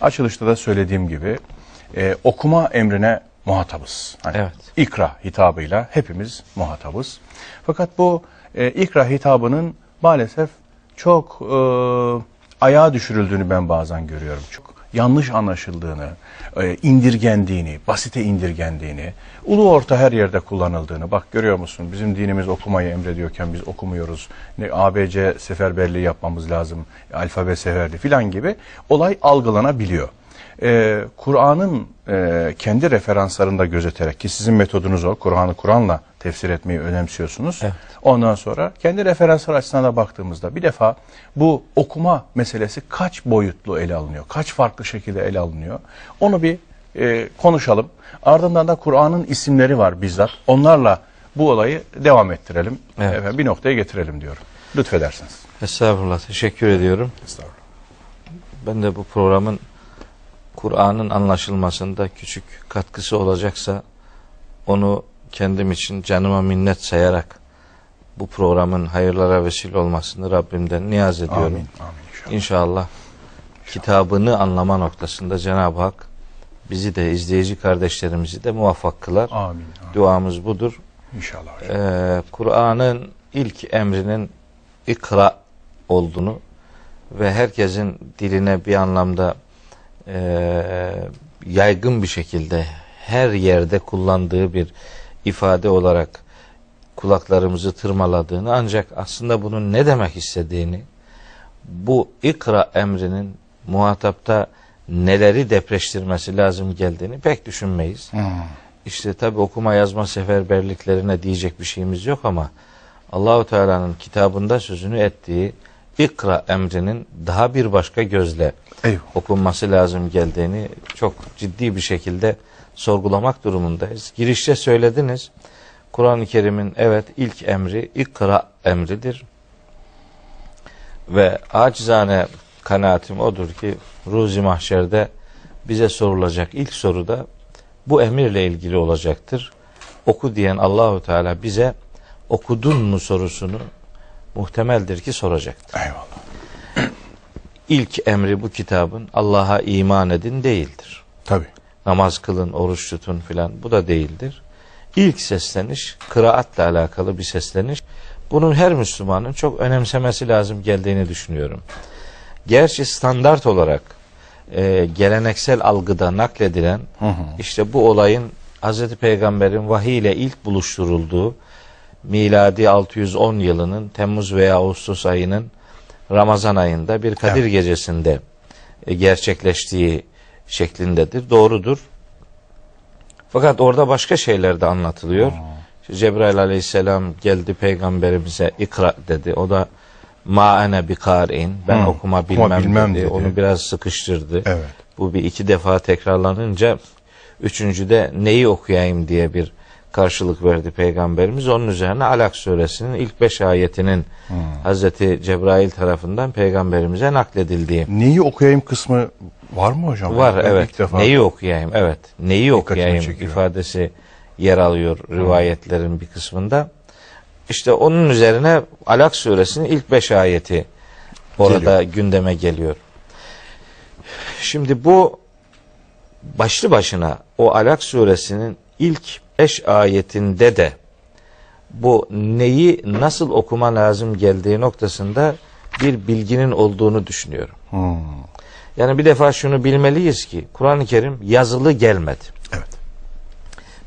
Açılışta da söylediğim gibi e, okuma emrine muhatabız. Hani Evet. İkra hitabıyla hepimiz muhatabız. Fakat bu e, ikra hitabının maalesef çok e, ayağa düşürüldüğünü ben bazen görüyorum. Çok yanlış anlaşıldığını, e, indirgendiğini, basite indirgendiğini, ulu orta her yerde kullanıldığını. Bak görüyor musun bizim dinimiz okumayı emrediyorken biz okumuyoruz. Ne ABC seferberliği yapmamız lazım, alfabe seferdi filan gibi olay algılanabiliyor. Ee, Kur'an'ın e, kendi referanslarını da gözeterek ki sizin metodunuz o, Kur'an'ı Kur'an'la tefsir etmeyi önemsiyorsunuz. Evet. Ondan sonra kendi referanslar açısından da baktığımızda bir defa bu okuma meselesi kaç boyutlu ele alınıyor, kaç farklı şekilde ele alınıyor onu bir e, konuşalım. Ardından da Kur'an'ın isimleri var bizzat. Onlarla bu olayı devam ettirelim. Evet. Efendim, bir noktaya getirelim diyorum. Lütfedersiniz. Estağfurullah. Teşekkür ediyorum. Estağfurullah. Ben de bu programın Kur'an'ın anlaşılmasında küçük katkısı olacaksa onu kendim için canıma minnet sayarak bu programın hayırlara vesile olmasını Rabbimden niyaz ediyorum. Amin. Amin inşallah. İnşallah kitabını anlama noktasında Cenab-ı Hak bizi de izleyici kardeşlerimizi de muvaffak kılar. Amin. amin. Duamız budur. İnşallah hocam. Ee, Kur'an'ın ilk emrinin ikra olduğunu ve herkesin diline bir anlamda e, yaygın bir şekilde her yerde kullandığı bir ifade olarak kulaklarımızı tırmaladığını ancak aslında bunun ne demek istediğini bu ikra emrinin muhatapta neleri depreştirmesi lazım geldiğini pek düşünmeyiz. Hmm. İşte tabi okuma yazma seferberliklerine diyecek bir şeyimiz yok ama Allahu Teala'nın kitabında sözünü ettiği ikra emrinin daha bir başka gözle Eyvallah. okunması lazım geldiğini çok ciddi bir şekilde sorgulamak durumundayız. Girişte söylediniz. Kur'an-ı Kerim'in evet ilk emri ikra emridir. Ve acizane kanaatim odur ki ruzi mahşerde bize sorulacak ilk soru da bu emirle ilgili olacaktır. Oku diyen Allahu Teala bize okudun mu sorusunu muhtemeldir ki soracaktır. Eyvallah. İlk emri bu kitabın Allah'a iman edin değildir. Tabii. Namaz kılın, oruç tutun filan bu da değildir. İlk sesleniş kıraatla alakalı bir sesleniş. Bunun her Müslümanın çok önemsemesi lazım geldiğini düşünüyorum. Gerçi standart olarak e, geleneksel algıda nakledilen Hı hı. işte bu olayın Hz. Peygamber'in vahiy ile ilk buluşturulduğu miladi 610 yılının Temmuz veya Ağustos ayının Ramazan ayında bir Kadir Evet. gecesinde e, gerçekleştiği şeklindedir. Doğrudur. Fakat orada başka şeyler de anlatılıyor. İşte Cebrail aleyhisselam geldi peygamberimize ikra dedi. O da ma ene bi kari'in. Ben Hı, okuma okuma bilmem, bilmem dedi. dedi. Onu biraz sıkıştırdı. Evet. Bu bir iki defa tekrarlanınca üçüncüde neyi okuyayım diye bir karşılık verdi Peygamberimiz. Onun üzerine Alak suresinin ilk beş ayetinin Hazreti Cebrail tarafından Peygamberimize nakledildiği Neyi okuyayım kısmı var mı hocam? var. Ben evet. defa- Neyi okuyayım? Evet. Neyi Dikkatimi okuyayım çekiyor. ifadesi yer alıyor rivayetlerin bir kısmında. İşte onun üzerine Alak suresinin ilk beş ayeti orada gündeme geliyor. Şimdi bu başlı başına o Alak suresinin ilk beş ayetinde de bu neyi nasıl okuma lazım geldiği noktasında bir bilginin olduğunu düşünüyorum. Hmm. Yani bir defa şunu bilmeliyiz ki Kur'an-ı Kerim yazılı gelmedi. Evet.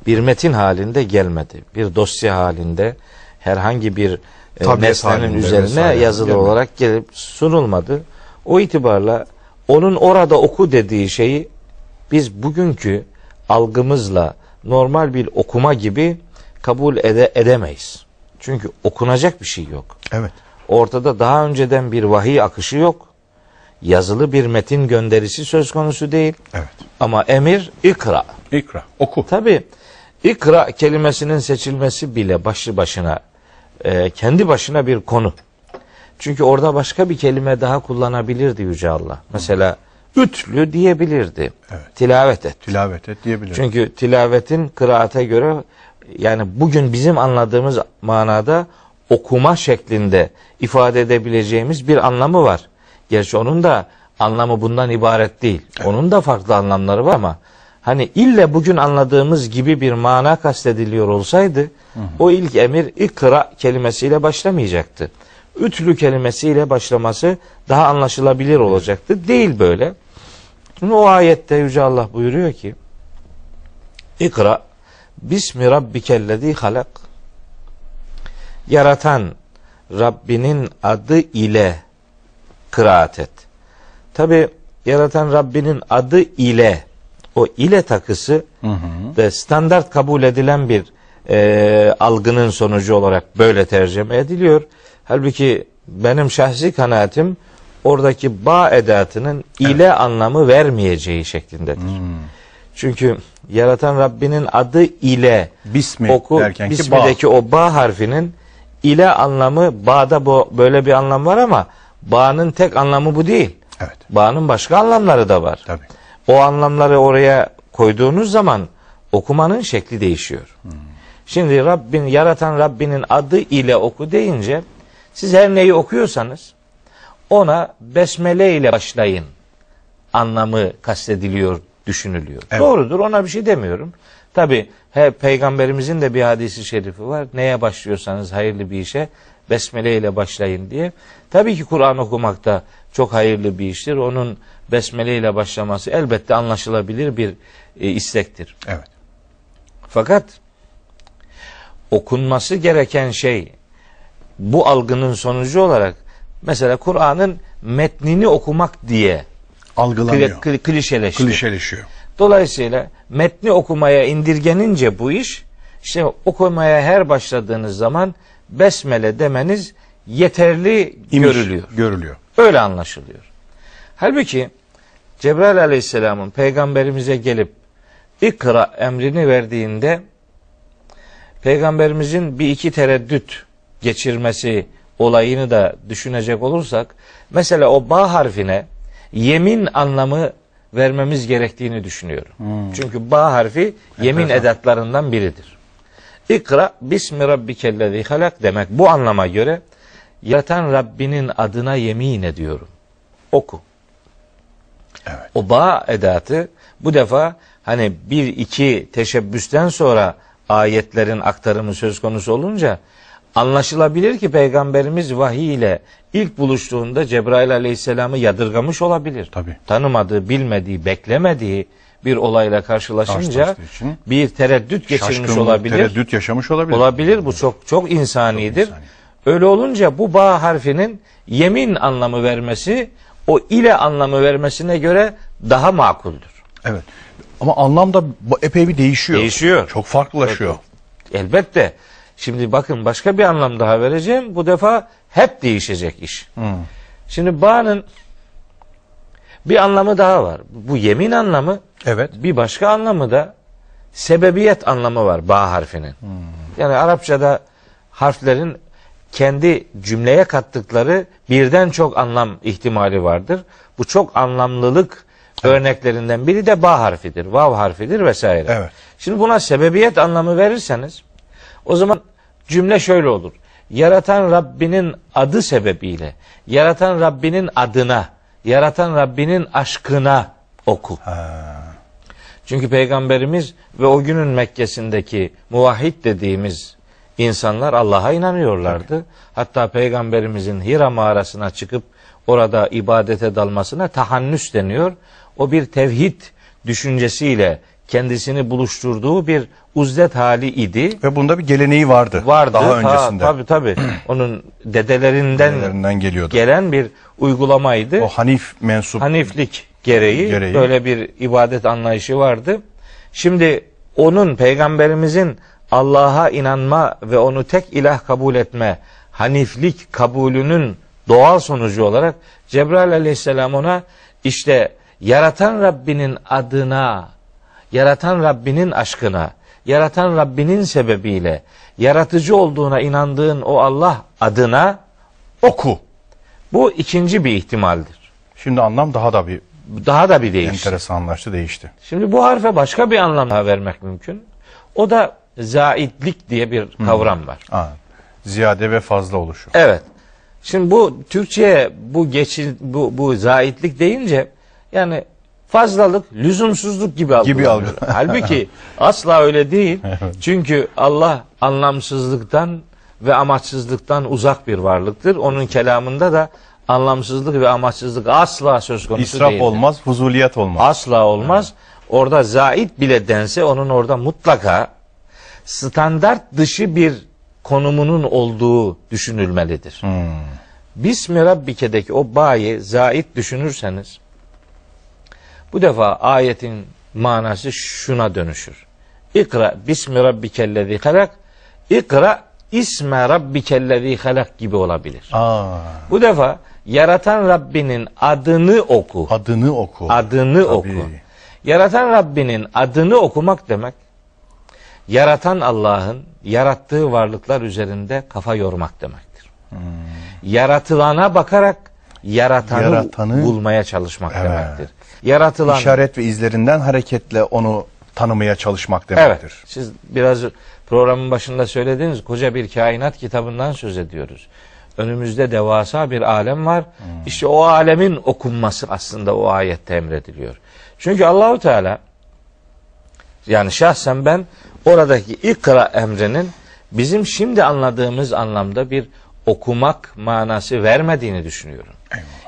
Bir metin halinde gelmedi. Bir dosya halinde herhangi bir e, Tabiat nesnenin üzerine yazılı gelmedi. olarak gelip sunulmadı. O itibarla onun orada oku dediği şeyi biz bugünkü algımızla normal bir okuma gibi kabul ede edemeyiz. Çünkü okunacak bir şey yok. Evet. Ortada daha önceden bir vahiy akışı yok. Yazılı bir metin gönderisi söz konusu değil. Evet. Ama emir ikra. İkra. Oku. Tabi ikra kelimesinin seçilmesi bile başlı başına e, kendi başına bir konu. Çünkü orada başka bir kelime daha kullanabilirdi Yüce Allah. Mesela ütlü diyebilirdi. Evet. Tilavet et. Tilavet et diyebilirim. Çünkü tilavetin kıraate göre yani bugün bizim anladığımız manada okuma şeklinde ifade edebileceğimiz bir anlamı var. Gerçi onun da anlamı bundan ibaret değil. Onun da farklı anlamları var ama hani ille bugün anladığımız gibi bir mana kastediliyor olsaydı o ilk emir ikra kelimesiyle başlamayacaktı. Ütlü kelimesiyle başlaması daha anlaşılabilir olacaktı. Değil böyle. Şimdi o ayette Yüce Allah buyuruyor ki İkra Bismi Rabbikellezi halak Yaratan Rabbinin adı ile kıraat et. Tabi yaratan Rabbinin adı ile o ile takısı de standart kabul edilen bir e, algının sonucu olarak böyle tercüme ediliyor. Halbuki benim şahsi kanaatim oradaki ba edatının ile anlamı vermeyeceği şeklindedir. Çünkü yaratan Rabbinin adı ile Bismi oku derken ki bismideki o ba harfinin ile anlamı bağda bu böyle bir anlam var ama bağın tek anlamı bu değil. Evet. Bağın başka anlamları da var. Tabii. O anlamları oraya koyduğunuz zaman okumanın şekli değişiyor. Şimdi Rabbin yaratan Rabbinin adı ile oku deyince siz her neyi okuyorsanız ona besmele ile başlayın anlamı kastediliyor, düşünülüyor. Evet. Doğrudur ona bir şey demiyorum. Tabi he, peygamberimizin de bir hadisi şerifi var. Neye başlıyorsanız hayırlı bir işe besmele ile başlayın diye. Tabii ki Kur'an okumak da çok hayırlı bir iştir. Onun besmele ile başlaması elbette anlaşılabilir bir e, istektir. Evet. Fakat okunması gereken şey bu algının sonucu olarak mesela Kur'an'ın metnini okumak diye Algılanıyor. kli- kli- klişeleşti. Klişeleşiyor. Dolayısıyla metni okumaya indirgenince bu iş işte okumaya her başladığınız zaman besmele demeniz yeterli İmiş, görülüyor. Görülüyor. Öyle anlaşılıyor. Halbuki Cebrail aleyhisselamın peygamberimize gelip ikra emrini verdiğinde peygamberimizin bir iki tereddüt geçirmesi olayını da düşünecek olursak mesela o ba harfine yemin anlamı vermemiz gerektiğini düşünüyorum. Çünkü ba harfi yemin Enteresan. edatlarından biridir. İkra bismi rabbikellezi halak demek bu anlama göre yaratan Rabbinin adına yemin ediyorum. Oku. Evet. O ba edatı bu defa hani bir iki teşebbüsten sonra ayetlerin aktarımı söz konusu olunca anlaşılabilir ki peygamberimiz vahiy ile ilk buluştuğunda Cebrail aleyhisselamı yadırgamış olabilir. Tabii. Tanımadığı, bilmediği, beklemediği bir olayla karşılaşınca için bir tereddüt geçirmiş olabilir. tereddüt yaşamış olabilir. Olabilir bu çok çok insanidir. Çok insani. Öyle olunca bu ba harfinin yemin anlamı vermesi o ile anlamı vermesine göre daha makuldür. Evet. Ama anlam da epey bir değişiyor. Değişiyor. Çok farklılaşıyor. Elbette. Şimdi bakın başka bir anlam daha vereceğim. Bu defa hep değişecek iş. Şimdi ba'nın bir anlamı daha var. Bu yemin anlamı Evet. bir başka anlamı da sebebiyet anlamı var ba harfinin. Yani Arapçada harflerin kendi cümleye kattıkları birden çok anlam ihtimali vardır. Bu çok anlamlılık örneklerinden biri de ba harfidir, vav harfidir vesaire. Evet. Şimdi buna sebebiyet anlamı verirseniz o zaman cümle şöyle olur. Yaratan Rabbinin adı sebebiyle, yaratan Rabbinin adına, yaratan Rabbinin aşkına oku. Çünkü peygamberimiz ve o günün Mekke'sindeki muvahhid dediğimiz insanlar Allah'a inanıyorlardı. Hatta peygamberimizin Hira mağarasına çıkıp orada ibadete dalmasına tahannüs deniyor. O bir tevhid düşüncesiyle kendisini buluşturduğu bir uzdet hali idi. Ve bunda bir geleneği vardı. Vardı. Daha Ta- öncesinde. Tabii tabii. Onun dedelerinden Nelerinden geliyordu. gelen bir uygulamaydı. o Hanif mensup. Haniflik gereği, Gereği. böyle bir ibadet anlayışı vardı. Şimdi onun peygamberimizin Allah'a inanma ve onu tek ilah kabul etme haniflik kabulünün doğal sonucu olarak Cebrail aleyhisselam ona işte yaratan Rabbinin adına, yaratan Rabbinin aşkına, yaratan Rabbinin sebebiyle, yaratıcı olduğuna inandığın o Allah adına Oku. bu ikinci bir ihtimaldir. Şimdi anlam daha da bir Daha da bir değişti. enteresanlaştı, değişti. Şimdi bu harfe başka bir anlam daha vermek mümkün. O da zaidlik diye bir kavram var. Ha, ziyade ve fazla oluşu. Evet. Şimdi bu Türkçe'ye bu geçil bu bu zaitlik deyince yani fazlalık, lüzumsuzluk gibi algılanıyor. algılanıyor. Halbuki asla öyle değil. Çünkü Allah anlamsızlıktan ve amaçsızlıktan uzak bir varlıktır. Onun kelamında da anlamsızlık ve amaçsızlık asla söz konusu İsraf değildir. olmaz, fuzuliyet olmaz. Asla olmaz. Orada zait bile dense onun orada mutlaka standart dışı bir konumunun olduğu düşünülmelidir. Hmm. Bismi Rabbike'deki o bayi zait düşünürseniz bu defa ayetin manası şuna dönüşür. İkra bismi rabbikellezi halak İkra isme rabbikellezi halak gibi olabilir. Aa, Bu defa yaratan Rabbinin adını oku. adını oku. Adını Tabii. oku. Yaratan Rabbinin adını okumak demek yaratan Allah'ın yarattığı varlıklar üzerinde kafa yormak demektir. Yaratılana bakarak yaratanı, Yaratanı- bulmaya çalışmak Evet. demektir. Yaratılan İşaret ve izlerinden hareketle onu tanımaya çalışmak Evet. demektir. Siz biraz programın başında söylediğiniz koca bir kainat kitabından söz ediyoruz. Önümüzde devasa bir alem var. İşte o alemin okunması aslında o ayette emrediliyor. Çünkü Allahu Teala yani şahsen ben oradaki ikra emrinin bizim şimdi anladığımız anlamda bir okumak manası vermediğini düşünüyorum.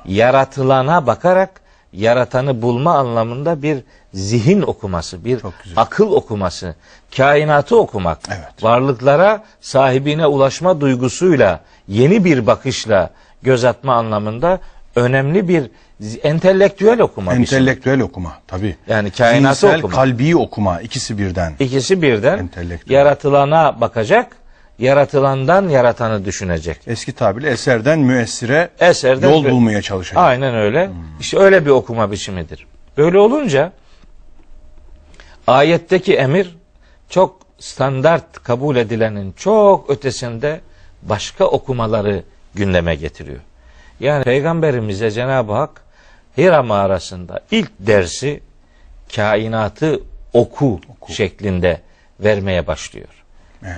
Yaratılana bakarak yaratanı bulma anlamında bir zihin okuması, bir akıl okuması, kainatı okumak, Evet. varlıklara sahibine ulaşma duygusuyla, yeni bir bakışla göz atma anlamında önemli bir entelektüel okuma. Entelektüel okuma tabii. Yani kainatı Zihinsel, okuma. kalbi okuma ikisi birden. İkisi birden yaratılana bakacak, yaratılandan yaratanı düşünecek. Eski tabirle eserden müessire Eserden yol bulmaya çalışacak. Aynen öyle. İşte öyle bir okuma biçimidir. Böyle olunca ayetteki emir çok standart kabul edilenin çok ötesinde başka okumaları gündeme getiriyor. Yani peygamberimize Cenab-ı Hak Hira mağarasında ilk dersi kainatı oku, şeklinde vermeye başlıyor.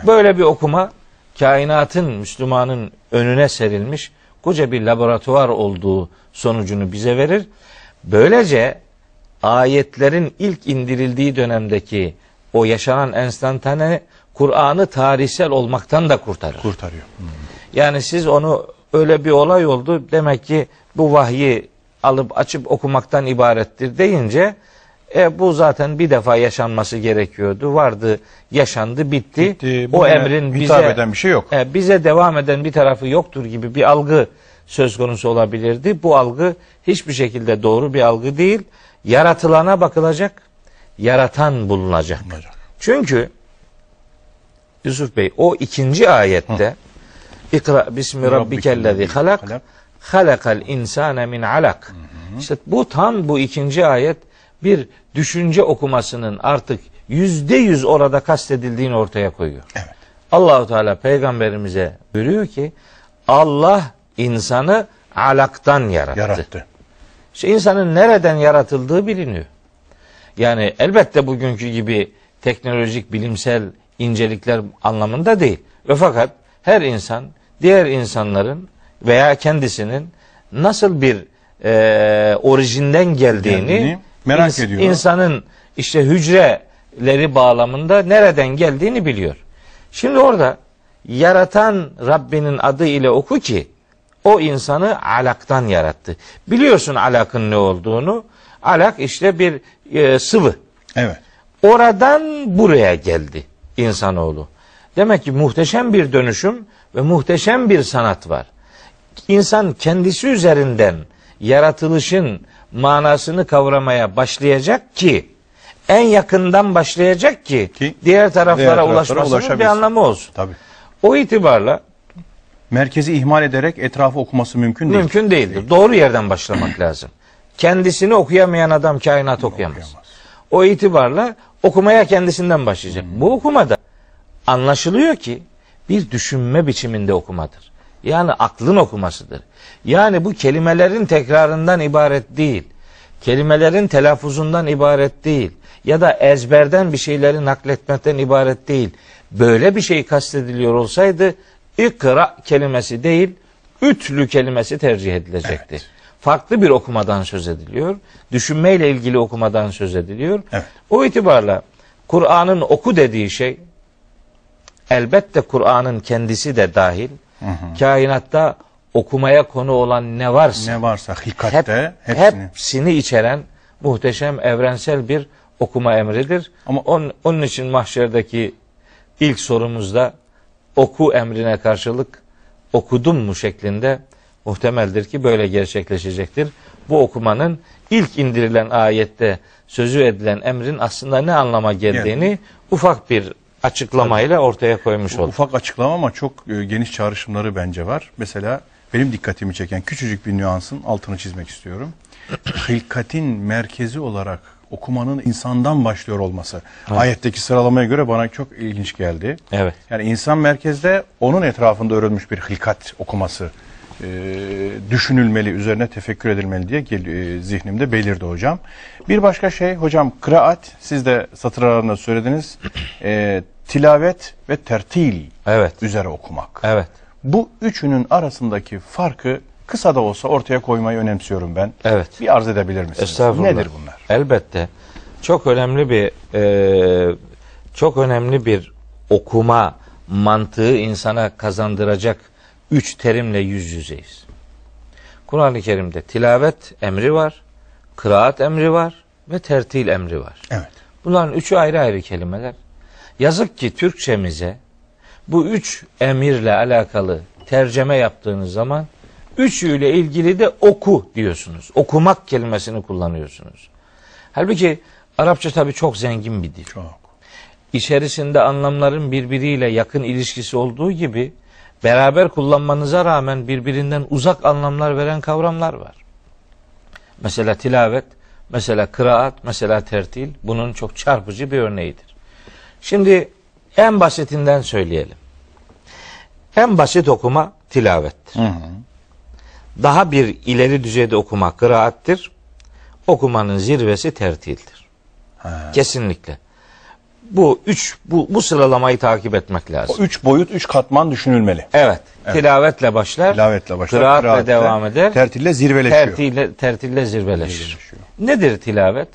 Böyle bir okuma kainatın Müslümanın önüne serilmiş koca bir laboratuvar olduğu sonucunu bize verir. Böylece ayetlerin ilk indirildiği dönemdeki o yaşanan enstantane Kur'an'ı tarihsel olmaktan da kurtarır. Kurtarıyor. Yani siz onu öyle bir olay oldu demek ki bu vahyi alıp açıp okumaktan ibarettir deyince e, bu zaten bir defa yaşanması gerekiyordu. Vardı, yaşandı, bitti. Bitti, o emrin bize eden bir şey yok. e, bize devam eden bir tarafı yoktur gibi bir algı söz konusu olabilirdi. Bu algı hiçbir şekilde doğru bir algı değil. Yaratılana bakılacak, yaratan bulunacak. Bulunacak. Çünkü Yusuf Bey o ikinci ayette İkra bismi rabbikellezi halak Halak. halakal insane min alak. İşte bu tam bu ikinci ayet bir düşünce okumasının artık yüzde yüz orada kastedildiğini ortaya koyuyor. Evet. Allahu Teala peygamberimize buyuruyor ki Allah insanı alaktan yarattı. Yarattı. İşte insanın nereden yaratıldığı biliniyor. Yani elbette bugünkü gibi teknolojik, bilimsel incelikler anlamında değil. Ve fakat her insan diğer insanların veya kendisinin nasıl bir e, orijinden geldiğini, Geldiğini merak ediyor. insanın işte hücreleri bağlamında nereden geldiğini biliyor. Şimdi orada yaratan Rabbinin adı ile oku ki o insanı alaktan yarattı. Biliyorsun alakın ne olduğunu. Alak işte bir e, sıvı. Evet. Oradan buraya geldi insanoğlu. Demek ki muhteşem bir dönüşüm ve muhteşem bir sanat var. İnsan kendisi üzerinden yaratılışın manasını kavramaya başlayacak ki en yakından başlayacak ki, Ki diğer taraflara diğer taraflara ulaşmasının bir anlamı olsun. Tabii. O itibarla Merkezi ihmal ederek etrafı okuması mümkün değil. mümkün değildir. Doğru yerden başlamak lazım. Kendisini okuyamayan adam kainat okuyamaz. okuyamaz. O itibarla okumaya kendisinden başlayacak. Bu okumada anlaşılıyor ki bir düşünme biçiminde okumadır. Yani aklın okumasıdır. Yani bu kelimelerin tekrarından ibaret değil. Kelimelerin telaffuzundan ibaret değil. Ya da ezberden bir şeyleri nakletmekten ibaret değil. Böyle bir şey kastediliyor olsaydı ikra kelimesi değil ütlü kelimesi tercih edilecekti. Evet. Farklı bir okumadan söz ediliyor. Düşünmeyle ilgili okumadan söz ediliyor. Evet. O itibarla Kur'an'ın oku dediği şey elbette Kur'an'ın kendisi de dahil. Kainatta okumaya konu olan ne varsa Ne varsa hep, hilkatte hepsini. hepsini içeren muhteşem evrensel bir okuma emridir. Ama- Ama onun, onun için mahşerdeki ilk sorumuzda oku emrine karşılık okudum mu şeklinde muhtemeldir ki böyle gerçekleşecektir. Bu okumanın ilk indirilen ayette sözü edilen emrin aslında ne anlama geldiğini ufak bir açıklamayla ortaya koymuş olduk. Ufak açıklama ama çok e, geniş çağrışımları bence var. Mesela benim dikkatimi çeken küçücük bir nüansın altını çizmek istiyorum. Hilkatin merkezi olarak okumanın insandan başlıyor olması. Ayetteki sıralamaya göre bana çok ilginç geldi. Evet. Yani insan merkezde onun etrafında örülmüş bir hilkat okuması e, düşünülmeli, üzerine tefekkür edilmeli diye gel- e, zihnimde belirdi hocam. Bir başka şey hocam kıraat, siz de satır aralarında söylediniz, e, tilavet ve tertil Evet. üzere okumak. Evet. Bu üçünün arasındaki farkı kısa da olsa ortaya koymayı önemsiyorum ben. Evet. Bir arz edebilir misiniz? Nedir bunlar? Elbette. Çok önemli bir e, çok önemli bir okuma mantığı insana kazandıracak üç terimle yüz yüzeyiz. Kur'an-ı Kerim'de tilavet emri var, kıraat emri var ve tertil emri var. Evet. Bunların üçü ayrı ayrı kelimeler. Yazık ki Türkçemize bu üç emirle alakalı tercüme yaptığınız zaman üçüyle ilgili de oku diyorsunuz. Okumak kelimesini kullanıyorsunuz. Halbuki Arapça tabii çok zengin bir dil. Çok. İçerisinde anlamların birbiriyle yakın ilişkisi olduğu gibi beraber kullanmanıza rağmen birbirinden uzak anlamlar veren kavramlar var. Mesela tilavet, mesela kıraat, mesela tertil bunun çok çarpıcı bir örneğidir. Şimdi en basitinden söyleyelim. En basit okuma tilavettir. Hı hı. Daha bir ileri düzeyde okuma kıraattir. Okumanın zirvesi tertildir. Ha. Kesinlikle. Bu üç bu, bu sıralamayı takip etmek lazım. O üç boyut, üç katman düşünülmeli. Evet. Tilavetle başlar. Tilavetle başlar. Kıraatle kıraatle, devam eder. Tertille zirveleşiyor. Tertille, tertille zirveleşir. Zirveleşiyor. Nedir tilavet?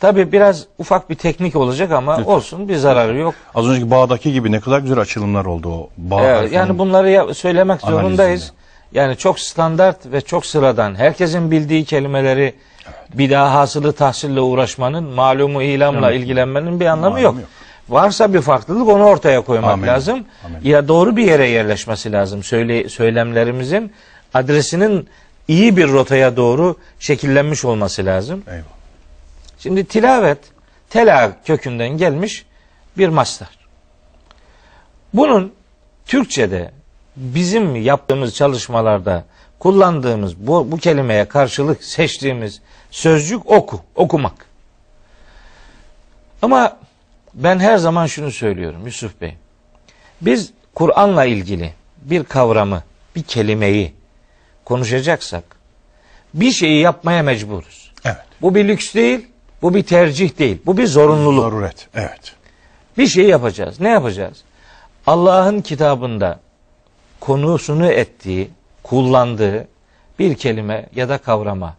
Tabi biraz ufak bir teknik olacak ama olsun bir zararı yok. Az önceki bağdaki gibi ne kadar güzel açılımlar oldu o bağ Evet, yani bunları söylemek analizinde. Yani çok standart ve çok sıradan. Herkesin bildiği kelimeleri bir daha hasılı tahsille uğraşmanın, malumu ilamla ilgilenmenin bir anlamı yok. yok. Varsa bir farklılık onu ortaya koymak Amin. lazım. Amin. Ya doğru bir yere yerleşmesi lazım. Söyle, söylemlerimizin adresinin iyi bir rotaya doğru şekillenmiş olması lazım. Eyvallah. Şimdi tilavet tela kökünden gelmiş bir mastar. Bunun Türkçe'de bizim yaptığımız çalışmalarda kullandığımız bu, bu kelimeye karşılık seçtiğimiz sözcük oku, okumak. Ama ben her zaman şunu söylüyorum Yusuf Bey. Biz Kur'an'la ilgili bir kavramı, bir kelimeyi konuşacaksak bir şeyi yapmaya mecburuz. Evet. Bu bir lüks değil, bu bir tercih değil, bu bir zorunluluk. Zaruret. Evet. Bir şey yapacağız. Ne yapacağız? Allah'ın kitabında konusunu ettiği, kullandığı bir kelime ya da kavrama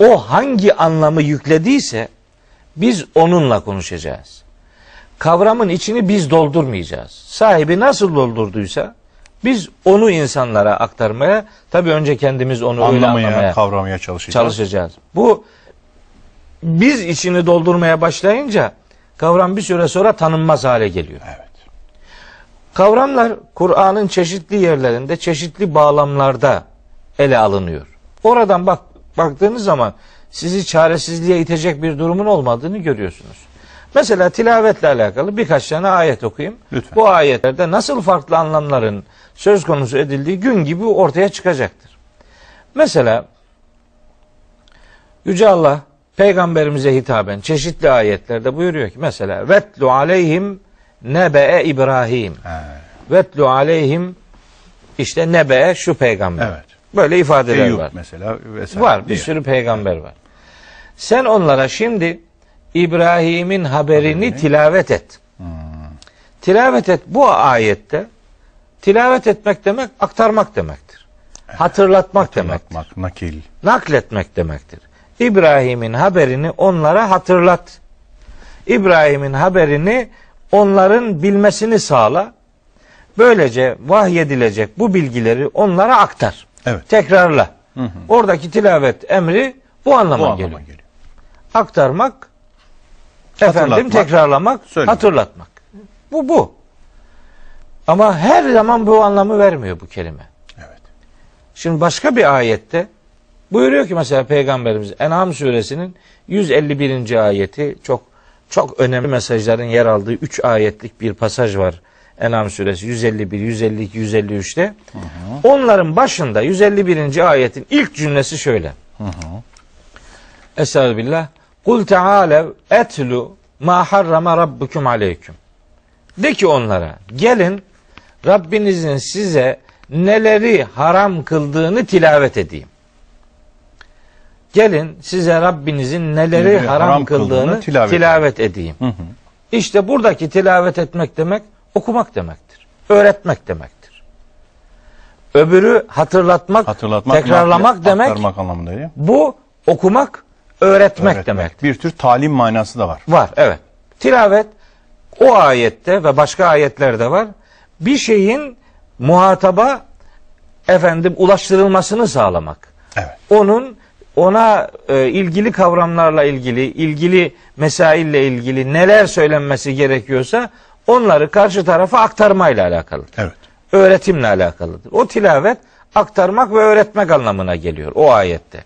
o hangi anlamı yüklediyse biz onunla konuşacağız. Kavramın içini biz doldurmayacağız. Sahibi nasıl doldurduysa biz onu insanlara aktarmaya, tabii önce kendimiz onu öyle Anlamaya, anlamaya kavramaya çalışacağız. çalışacağız. Bu biz içini doldurmaya başlayınca kavram bir süre sonra tanınmaz hale geliyor. Evet. Kavramlar Kur'an'ın çeşitli yerlerinde, çeşitli bağlamlarda ele alınıyor. Oradan bak baktığınız zaman sizi çaresizliğe itecek bir durumun olmadığını görüyorsunuz. Mesela tilavetle alakalı birkaç tane ayet okuyayım. Lütfen. Bu ayetlerde nasıl farklı anlamların söz konusu edildiği gün gibi ortaya çıkacaktır. Mesela Yüce Allah peygamberimize hitaben çeşitli ayetlerde buyuruyor ki mesela vetlu aleyhim nebe'e İbrahim. Ha, Vetlu aleyhim işte nebe'e şu peygamber. Evet. Böyle ifadeler Eyüp var. mesela vesaire. Var bir diye. sürü peygamber var. Sen onlara şimdi İbrahim'in haberini Haberini. tilavet et. Tilavet et bu ayette tilavet etmek demek aktarmak demektir. hatırlatmak demektir. Hatırlatmak, nakil. Nakletmek demektir. İbrahim'in haberini onlara hatırlat. İbrahim'in haberini onların bilmesini sağla. Böylece vahyedilecek bu bilgileri onlara aktar. Evet. Tekrarla. Oradaki tilavet emri bu anlama, Bu anlama geliyor. geliyor. Aktarmak, efendim tekrarlamak, söylemek. hatırlatmak. Bu bu. Ama her zaman bu anlamı vermiyor bu kelime. Evet. Şimdi başka bir ayette buyuruyor ki mesela Peygamberimiz En'am suresinin 151. ayeti çok çok önemli mesajların yer aldığı 3 ayetlik bir pasaj var. En'am suresi 151, 152, 153'te. Onların başında 151. ayetin ilk cümlesi şöyle. Estağfirullah. Kul teâlev etlu ma harrama rabbukum aleyküm. De ki onlara gelin Rabbinizin size neleri haram kıldığını tilavet edeyim. Gelin size Rabbinizin neleri Neleri haram, haram kıldığını, kıldığını tilavet, tilavet edeyim. Hı hı. İşte buradaki tilavet etmek demek okumak demektir. Öğretmek demektir. Öbürü hatırlatmak, Hatırlatmak, tekrarlamak nakli, demek. Aktarmak anlamında değil? Bu okumak, öğretmek, Öğretmek. demek. Bir tür talim manası da var. Var, evet. Tilavet o ayette ve başka ayetlerde var. Bir şeyin muhataba efendim ulaştırılmasını sağlamak. Evet. Onun ona e, ilgili kavramlarla ilgili, ilgili mesaille ilgili neler söylenmesi gerekiyorsa onları karşı tarafa aktarmayla alakalıdır. Evet. Öğretimle alakalıdır. O tilavet aktarmak ve öğretmek anlamına geliyor o ayette.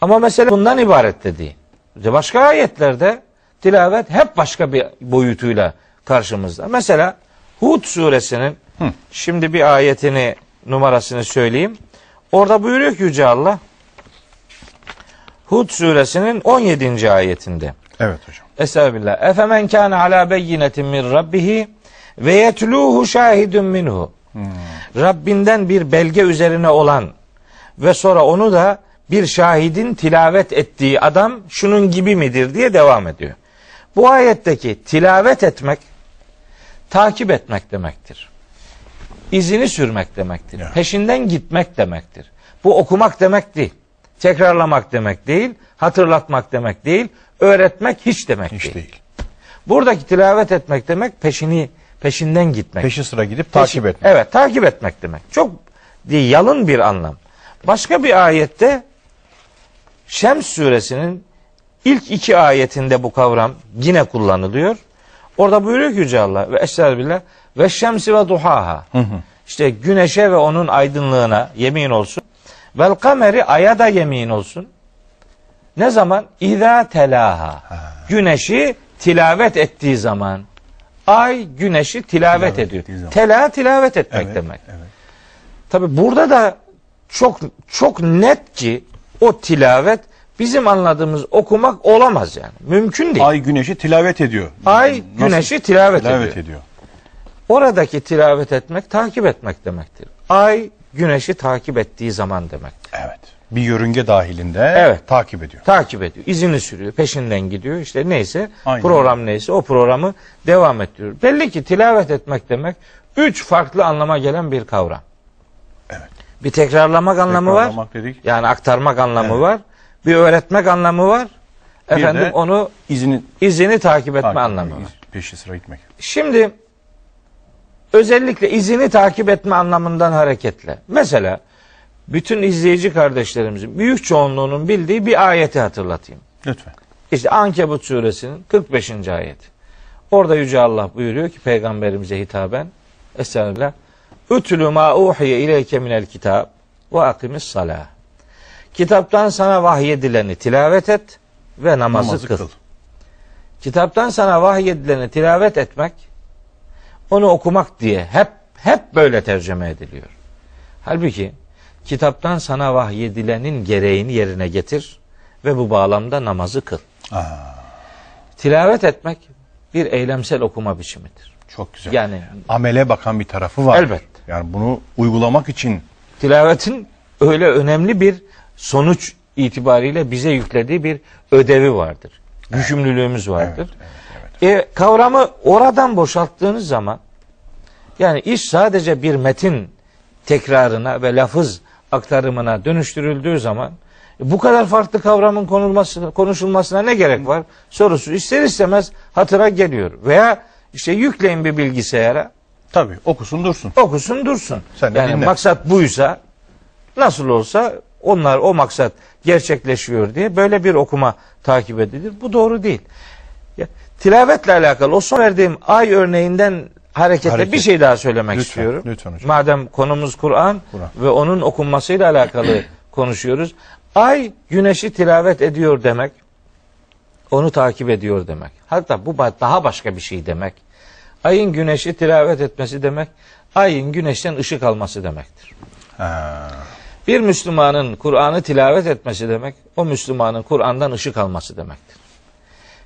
Ama mesele bundan ibaret de değil. İşte Başka ayetlerde tilavet hep başka bir boyutuyla karşımızda. Mesela Hud suresinin şimdi bir ayetini numarasını söyleyeyim. Orada buyuruyor ki Yüce Allah Hud suresinin 17. ayetinde. Evet hocam. Estağfirullah. Efemen kâne alâ beyyinetin min rabbihi ve yetluhu şahidun minhu. Rabbinden bir belge üzerine olan ve sonra onu da bir şahidin tilavet ettiği adam şunun gibi midir diye devam ediyor. Bu ayetteki tilavet etmek takip etmek demektir. İzini sürmek demektir. Ya. Peşinden gitmek demektir. Bu okumak demek değil. Tekrarlamak demek değil. Hatırlatmak demek değil. Öğretmek hiç demek Hiç değil. değil. Buradaki tilavet etmek demek peşini peşinden gitmek. Peşi sıra gidip Peşi- takip etmek. Evet, takip etmek demek. Çok yalın bir anlam. Başka bir ayette Şems suresinin ilk iki ayetinde bu kavram yine kullanılıyor. Orada buyuruyor ki Yüce Allah ve estağfirullah ve şemsi ve duhaha. İşte güneşe ve onun aydınlığına yemin olsun. Vel kameri aya da yemin olsun. Ne zaman? İza telaha. Güneşi tilavet ettiği zaman. Ay güneşi tilavet, Tilavet ediyor. Tela tilavet etmek Evet, demek. evet. Tabi burada da çok çok net ki o tilavet bizim anladığımız okumak olamaz yani. Mümkün değil. Ay güneşi tilavet ediyor. Ay Nasıl? güneşi tilavet, tilavet ediyor. ediyor. Oradaki tilavet etmek takip etmek demektir. Ay güneşi takip ettiği zaman demek. Evet. Bir yörünge dahilinde Evet. takip ediyor. Takip ediyor. izini sürüyor. Peşinden gidiyor. İşte neyse Aynen. program neyse o programı devam ettiriyor. Belli ki tilavet etmek demek üç farklı anlama gelen bir kavram. Evet. Bir tekrarlamak anlamı var. Tekrarlamak dedik. Yani aktarmak anlamı Evet. var. Bir öğretmek anlamı var. Bir Efendim de onu İzini izini takip etme takip anlamı var. Peşi sıra gitmek. Şimdi özellikle izini takip etme anlamından hareketle. Mesela bütün izleyici kardeşlerimizin büyük çoğunluğunun bildiği bir ayeti hatırlatayım. Lütfen. İşte Ankebut suresinin 45. ayeti. Orada Yüce Allah buyuruyor ki peygamberimize hitaben Estağfirullah. Ütülü ma uhiye ileyke minel kitab ve akimis salah. Kitaptan sana vahyedileni tilavet et ve namazı, Namazı kıl. kıl. Kitaptan sana vahyedileni tilavet etmek, onu okumak diye hep hep böyle tercüme ediliyor. Halbuki kitaptan sana vahyedilenin gereğini yerine getir ve bu bağlamda namazı kıl. Aa, Tilavet etmek bir eylemsel okuma biçimidir. çok güzel. Yani Amele bakan bir tarafı var. Elbette. Yani bunu uygulamak için tilavetin öyle önemli bir sonuç itibariyle bize yüklediği bir ödevi vardır. Yükümlülüğümüz vardır. E, kavramı oradan boşalttığınız zaman yani iş sadece bir metin tekrarına ve lafız aktarımına dönüştürüldüğü zaman bu kadar farklı kavramın konulması, konuşulmasına ne gerek var? Sorusu ister istemez hatıra geliyor. Veya işte yükleyin bir bilgisayara Tabii okusun dursun. okusun dursun. Sen de yani dinle. maksat buysa nasıl olsa onlar o maksat gerçekleşiyor diye böyle bir okuma takip edilir. Bu doğru değil. Ya, tilavetle alakalı o son verdiğim ay örneğinden hareketle Hareket. bir şey daha söylemek Lütfen, istiyorum. lütfen hocam. Madem konumuz Kur'an Kur'an. ve onun okunmasıyla alakalı konuşuyoruz. Ay güneşi tilavet ediyor demek. Onu takip ediyor demek. Hatta bu daha başka bir şey demek. Ayın güneşi tilavet etmesi demek, ayın güneşten ışık alması demektir. Ha, Bir Müslümanın Kur'an'ı tilavet etmesi demek, o Müslümanın Kur'an'dan ışık alması demektir.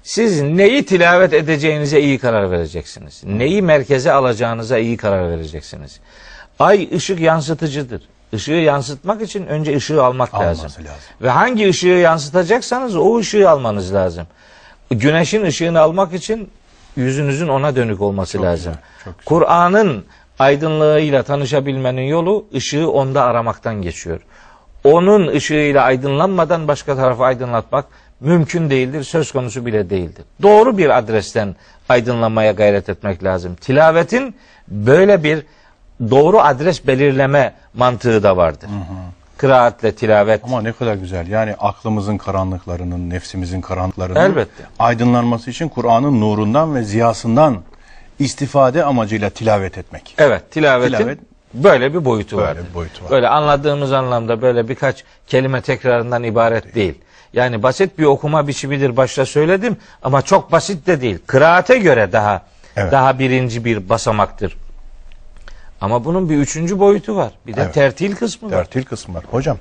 Siz neyi tilavet edeceğinize iyi karar vereceksiniz. Neyi merkeze alacağınıza iyi karar vereceksiniz. Ay ışık yansıtıcıdır. Işığı yansıtmak için önce ışığı almak Alması lazım. lazım. Ve hangi ışığı yansıtacaksanız o ışığı almanız lazım. Güneşin ışığını almak için yüzünüzün ona dönük olması Çok lazım. Kur'an'ın aydınlığıyla tanışabilmenin yolu ışığı onda aramaktan geçiyor. Onun ışığıyla aydınlanmadan başka tarafı aydınlatmak mümkün değildir, söz konusu bile değildir. Doğru bir adresten aydınlanmaya gayret etmek lazım. Tilavetin böyle bir doğru adres belirleme mantığı da vardır. Kıraatle tilavet. ama ne kadar güzel. Yani aklımızın karanlıklarının, nefsimizin karanlıklarının Elbette. aydınlanması için Kur'an'ın nurundan ve ziyasından istifade amacıyla tilavet etmek. Evet, tilavetin Tilavet- böyle bir boyutu Böyle vardır. bir boyutu var. Böyle anladığımız anlamda böyle birkaç kelime tekrarından ibaret değil. Yani basit bir okuma biçimidir başta söyledim ama çok basit de değil. Kıraate göre daha Evet. daha birinci bir basamaktır. Ama bunun bir üçüncü boyutu var. Bir de Evet. tertil kısmı var. Tertil kısmı var. Hocam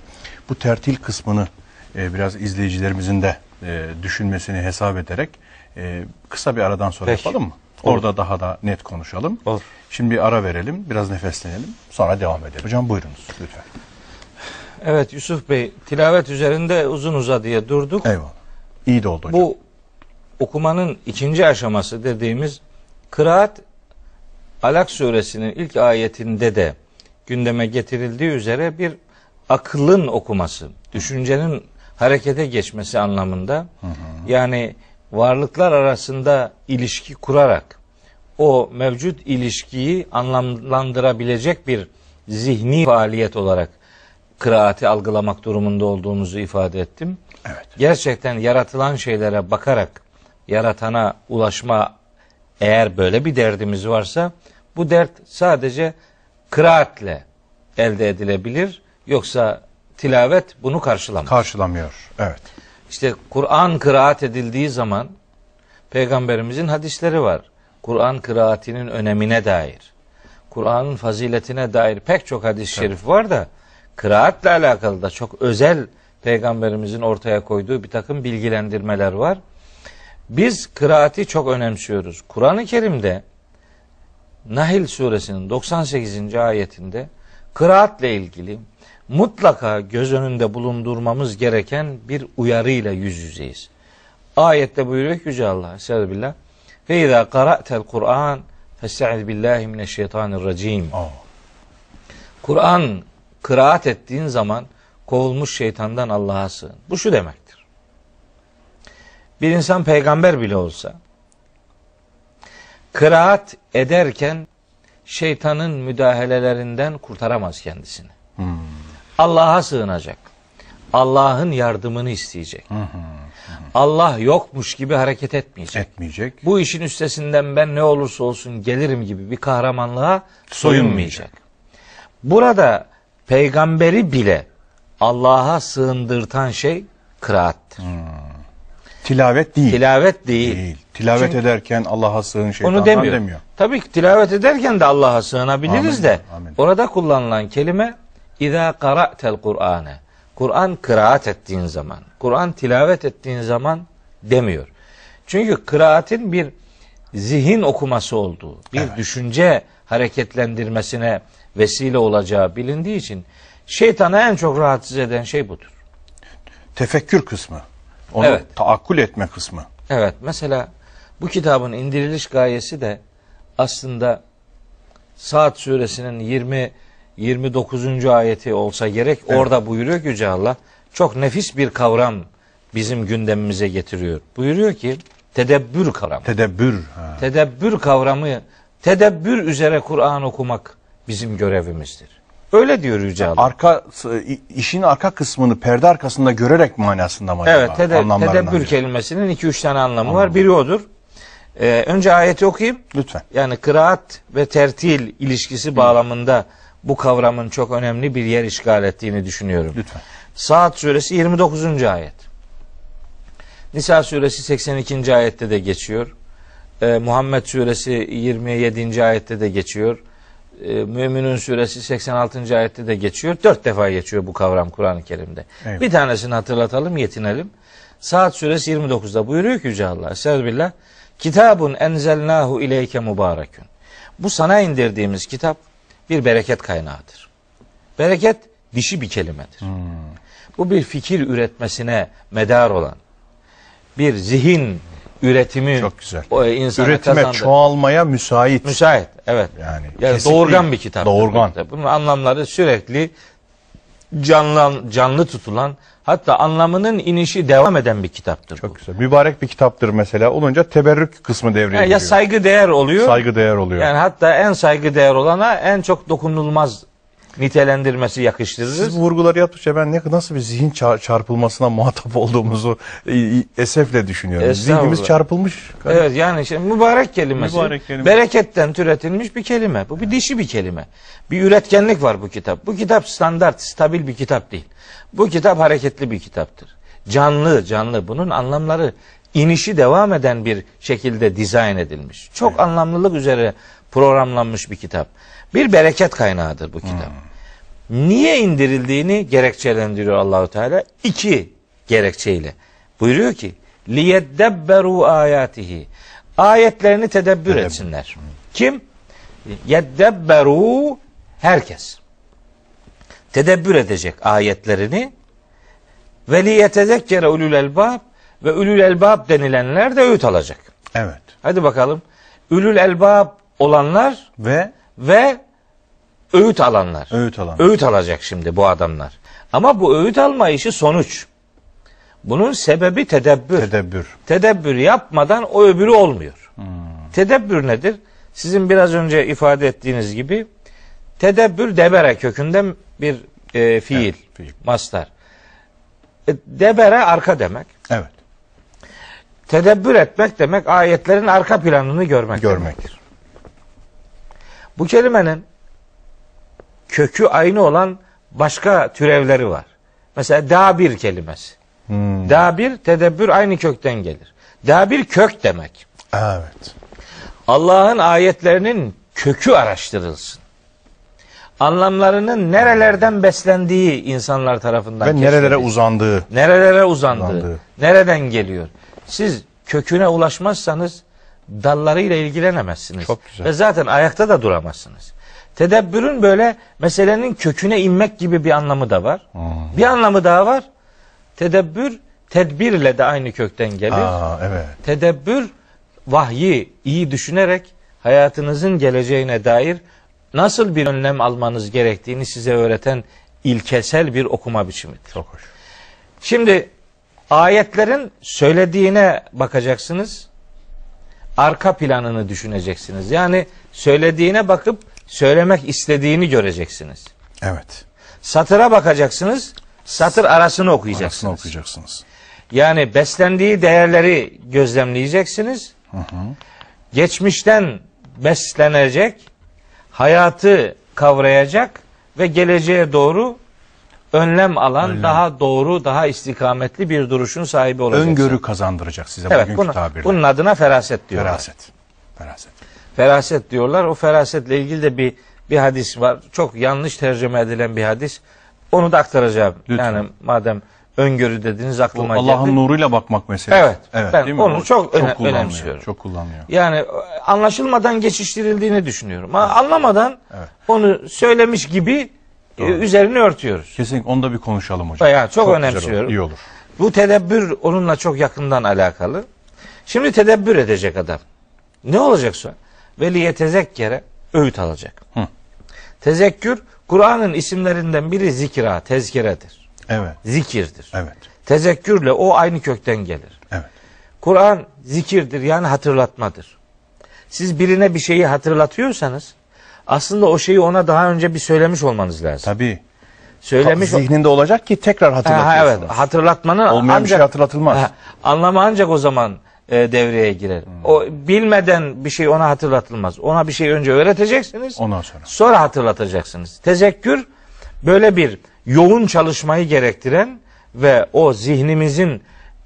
bu tertil kısmını e, biraz izleyicilerimizin de e, düşünmesini hesap ederek e, kısa bir aradan sonra Peki. yapalım mı? Olur. Orada daha da net konuşalım. Olur. Şimdi bir ara verelim, biraz nefeslenelim, sonra devam edelim. Hocam buyurunuz lütfen. Evet Yusuf Bey, tilavet üzerinde uzun uzadıya durduk. Eyvallah. İyi de oldu hocam. Bu okumanın ikinci aşaması dediğimiz kıraat Alak suresinin ilk ayetinde de gündeme getirildiği üzere bir akılın okuması, düşüncenin harekete geçmesi anlamında. Yani varlıklar arasında ilişki kurarak o mevcut ilişkiyi anlamlandırabilecek bir zihni faaliyet olarak kıraati algılamak durumunda olduğumuzu ifade ettim. Evet. Gerçekten yaratılan şeylere bakarak yaratana ulaşma eğer böyle bir derdimiz varsa bu dert sadece kıraatle elde edilebilir. Yoksa tilavet bunu karşılamaz. Karşılamıyor. Evet. İşte Kur'an kıraat edildiği zaman peygamberimizin hadisleri var. Kur'an kıraatinin önemine dair. Kur'an'ın faziletine dair pek çok hadis-i şerif var da kıraatle alakalı da çok özel peygamberimizin ortaya koyduğu bir takım bilgilendirmeler var. Biz kıraati çok önemsiyoruz. Kur'an-ı Kerim'de Nahil suresinin 98. ayetinde kıraatle ilgili mutlaka göz önünde bulundurmamız gereken bir uyarıyla yüz yüzeyiz. Ayette buyuruyor ki Yüce Allah Estağfirullah. Ve izâ qara'tel Kur'an festaiz billahi mineşşeytanirracim. Aa, Kur'an kıraat ettiğin zaman kovulmuş şeytandan Allah'a sığın. Bu şu demektir. Bir insan peygamber bile olsa kıraat ederken şeytanın müdahalelerinden kurtaramaz kendisini. Allah'a sığınacak. Allah'ın yardımını isteyecek. Allah yokmuş gibi hareket etmeyecek. etmeyecek. Bu işin üstesinden ben ne olursa olsun gelirim gibi bir kahramanlığa soyunmayacak. Burada peygamberi bile Allah'a sığındırtan şey kıraattır. Tilavet değil. Tilavet değil. değil. Tilavet Çünkü- ederken Allah'a sığın şeytandan Onu demiyor. demiyor. Tabii ki tilavet ederken de Allah'a sığınabiliriz Amin, de amin. orada kullanılan kelime İzâ qara'tel Kur'ane. Kur'an kıraat ettiğin zaman, Kur'an tilavet ettiğin zaman demiyor. Çünkü kıraatin bir zihin okuması olduğu, bir Evet. düşünce hareketlendirmesine vesile olacağı bilindiği için şeytana en çok rahatsız eden şey budur. Tefekkür kısmı. Onu Evet. taakkul etme kısmı. Evet mesela bu kitabın indiriliş gayesi de aslında Saat suresinin 29. ayeti olsa gerek orada buyuruyor ki Yüce Allah çok nefis bir kavram bizim gündemimize getiriyor. Buyuruyor ki tedebbür kavramı. Tedebbür. Ha. Tedebbür kavramı tedebbür üzere Kur'an okumak bizim görevimizdir. Öyle diyor Yüce Allah. Arka işin arka kısmını perde arkasında görerek manasında mı acaba? Evet, tede- Anlamlarından tedebbür biri. kelimesinin iki üç tane anlamı var. Biri odur. Ee, önce ayeti okuyayım. Lütfen. Yani kıraat ve tertil ilişkisi bağlamında bu kavramın çok önemli bir yer işgal ettiğini düşünüyorum. Lütfen. Saat suresi 29. ayet. Nisa suresi 82. ayette de geçiyor. Ee, Muhammed suresi 27. ayette de geçiyor. Ee, Müminun suresi 86. ayette de geçiyor. Dört defa geçiyor bu kavram Kur'an-ı Kerim'de. Evet. Bir tanesini hatırlatalım, yetinelim. Saat suresi 29'da buyuruyor ki Yüce Allah. Estağfirullah. Kitabun enzelnahu ileyke mübarekün. Bu sana indirdiğimiz kitap bir bereket kaynağıdır. Bereket dişi bir kelimedir. Bu bir fikir üretmesine medar olan bir zihin üretimi Çok güzel. o insana Üretime, kazandı. çoğalmaya müsait. Müsait. Evet. Yani Yani doğurgan bir kitap. Doğurgan. Bunun anlamları sürekli canlı canlı tutulan hatta anlamının inişi devam eden bir kitaptır. bu. Çok güzel. Mübarek bir kitaptır mesela. Olunca teberrük kısmı devreye Yani ya giriyor. saygı değer oluyor. Saygı değer oluyor. Yani hatta en saygı değer olana en çok dokunulmaz nitelendirmesi yakıştırırız. Siz bu vurguları yaptıkça ben ne nasıl bir zihin çar- çarpılmasına muhatap olduğumuzu e, e, esefle düşünüyorum. Zihnimiz çarpılmış. Evet yani işte mübarek kelimesi Mübarek kelime. bereketten türetilmiş bir kelime. Bu bir dişi bir kelime. Bir üretkenlik var bu kitap. Bu kitap standart, stabil bir kitap değil. Bu kitap hareketli bir kitaptır. Canlı, canlı. Bunun anlamları inişi devam eden bir şekilde dizayn edilmiş. Çok anlamlılık üzere programlanmış bir kitap. Bir bereket kaynağıdır bu kitap. Niye indirildiğini gerekçelendiriyor Allahu Teala iki gerekçeyle. Buyuruyor ki liyedebberu ayatihi. Ayetlerini tedebbür Tedebbür. etsinler. Kim? Yeddebberu herkes. Tedebbür edecek ayetlerini ve liyetezekkere ulul elbab ve ulul elbab denilenler de öğüt alacak. Evet. Hadi bakalım. Ulul elbab olanlar Ve ve öğüt alanlar. öğüt alan. Öğüt alacak şimdi bu adamlar. Ama bu öğüt alma işi sonuç. Bunun sebebi tedebbür. Tedebbür. tedebbür yapmadan o öbürü olmuyor. Tedebbür nedir? Sizin biraz önce ifade ettiğiniz gibi tedebbür debere kökünden bir e, fiil, Evet, fiil. mastar. E, debere arka demek. Evet. Tedebbür etmek demek ayetlerin arka planını görmek. Görmek. demektir. Bu kelimenin kökü aynı olan başka türevleri var. Mesela dabir kelimesi. Hmm. Dabir, tedebbür aynı kökten gelir. Dabir kök demek. Evet. Allah'ın ayetlerinin kökü araştırılsın. Anlamlarının nerelerden beslendiği insanlar tarafından Ve nerelere uzandığı. nerelere uzandığı, Uzandığı. nereden geliyor. Siz köküne ulaşmazsanız dallarıyla ilgilenemezsiniz. Çok güzel. Ve zaten ayakta da duramazsınız. Tedebbürün böyle meselenin köküne inmek gibi bir anlamı da var. Hmm. Bir anlamı daha var. Tedebbür tedbirle de aynı kökten gelir. Aa, evet. Tedebbür vahyi iyi düşünerek hayatınızın geleceğine dair nasıl bir önlem almanız gerektiğini size öğreten ilkesel bir okuma biçimidir. Çok hoş. Şimdi ayetlerin söylediğine bakacaksınız. Arka planını düşüneceksiniz. Yani söylediğine bakıp söylemek istediğini göreceksiniz. Evet. Satıra bakacaksınız. Satır arasını okuyacaksınız. Arasını okuyacaksınız. Yani beslendiği değerleri gözlemleyeceksiniz. Geçmişten beslenecek, hayatı kavrayacak ve geleceğe doğru önlem alan Önlem. daha doğru, daha istikametli bir duruşun sahibi olacaksınız. Öngörü kazandıracak size Evet, bugünkü bunu, tabirle. bunun adına feraset diyorlar. Feraset. Feraset. Feraset diyorlar. O ferasetle ilgili de bir bir hadis var. Çok yanlış tercüme edilen bir hadis. Onu da aktaracağım. Lütfen. Yani madem öngörü dediniz aklıma geldi. Allah'ın nuruyla bakmak meselesi. Evet, ben değil mi? onu O çok öne- önemsiyorum. Çok kullanılıyor. Yani e, anlaşılmadan geçiştirildiğini düşünüyorum. Ama anlamadan Evet. onu söylemiş gibi Doğru. üzerini örtüyoruz. Kesinlikle onu da bir konuşalım hocam. Bayağı çok güzel önemsiyorum. olur, İyi olur. Bu tedebbür onunla çok yakından alakalı. Şimdi tedebbür edecek adam. Ne olacak sonra? Veliye tezekkere öğüt alacak. Hı. Tezekkür Kur'an'ın isimlerinden biri zikra, tezkiredir. Evet. Zikirdir. Evet. Tezekkürle o aynı kökten gelir. Evet. Kur'an zikirdir yani hatırlatmadır. Siz birine bir şeyi hatırlatıyorsanız aslında o şeyi ona daha önce bir söylemiş olmanız lazım. Tabii. Söylemiş Zihninde olacak ki tekrar Ha, hatırlatıyorsunuz. evet hatırlatmanın Olmayan bir ancak şey hatırlatılmaz. Ha, anlamı ancak o zaman e, devreye girer. O bilmeden bir şey ona hatırlatılmaz. Ona bir şey önce öğreteceksiniz. Ondan sonra. Sonra hatırlatacaksınız. Tezekkür böyle bir yoğun çalışmayı gerektiren ve o zihnimizin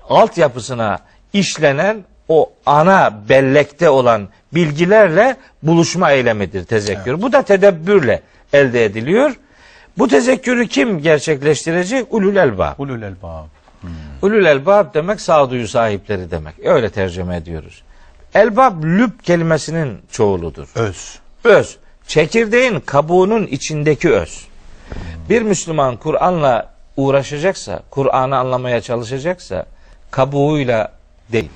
altyapısına işlenen o ana bellekte olan bilgilerle buluşma eylemidir tezekkür. Bu da tedebbürle elde ediliyor. Bu tezekkürü kim gerçekleştirecek? Ulul elbab. Ulul elbab. Ulul elbab demek sağduyu sahipleri demek. Öyle tercüme ediyoruz. Elbab lüb kelimesinin çoğuludur. Öz. Öz. Çekirdeğin kabuğunun içindeki öz. Bir Müslüman Kur'an'la uğraşacaksa, Kur'an'ı anlamaya çalışacaksa kabuğuyla değil,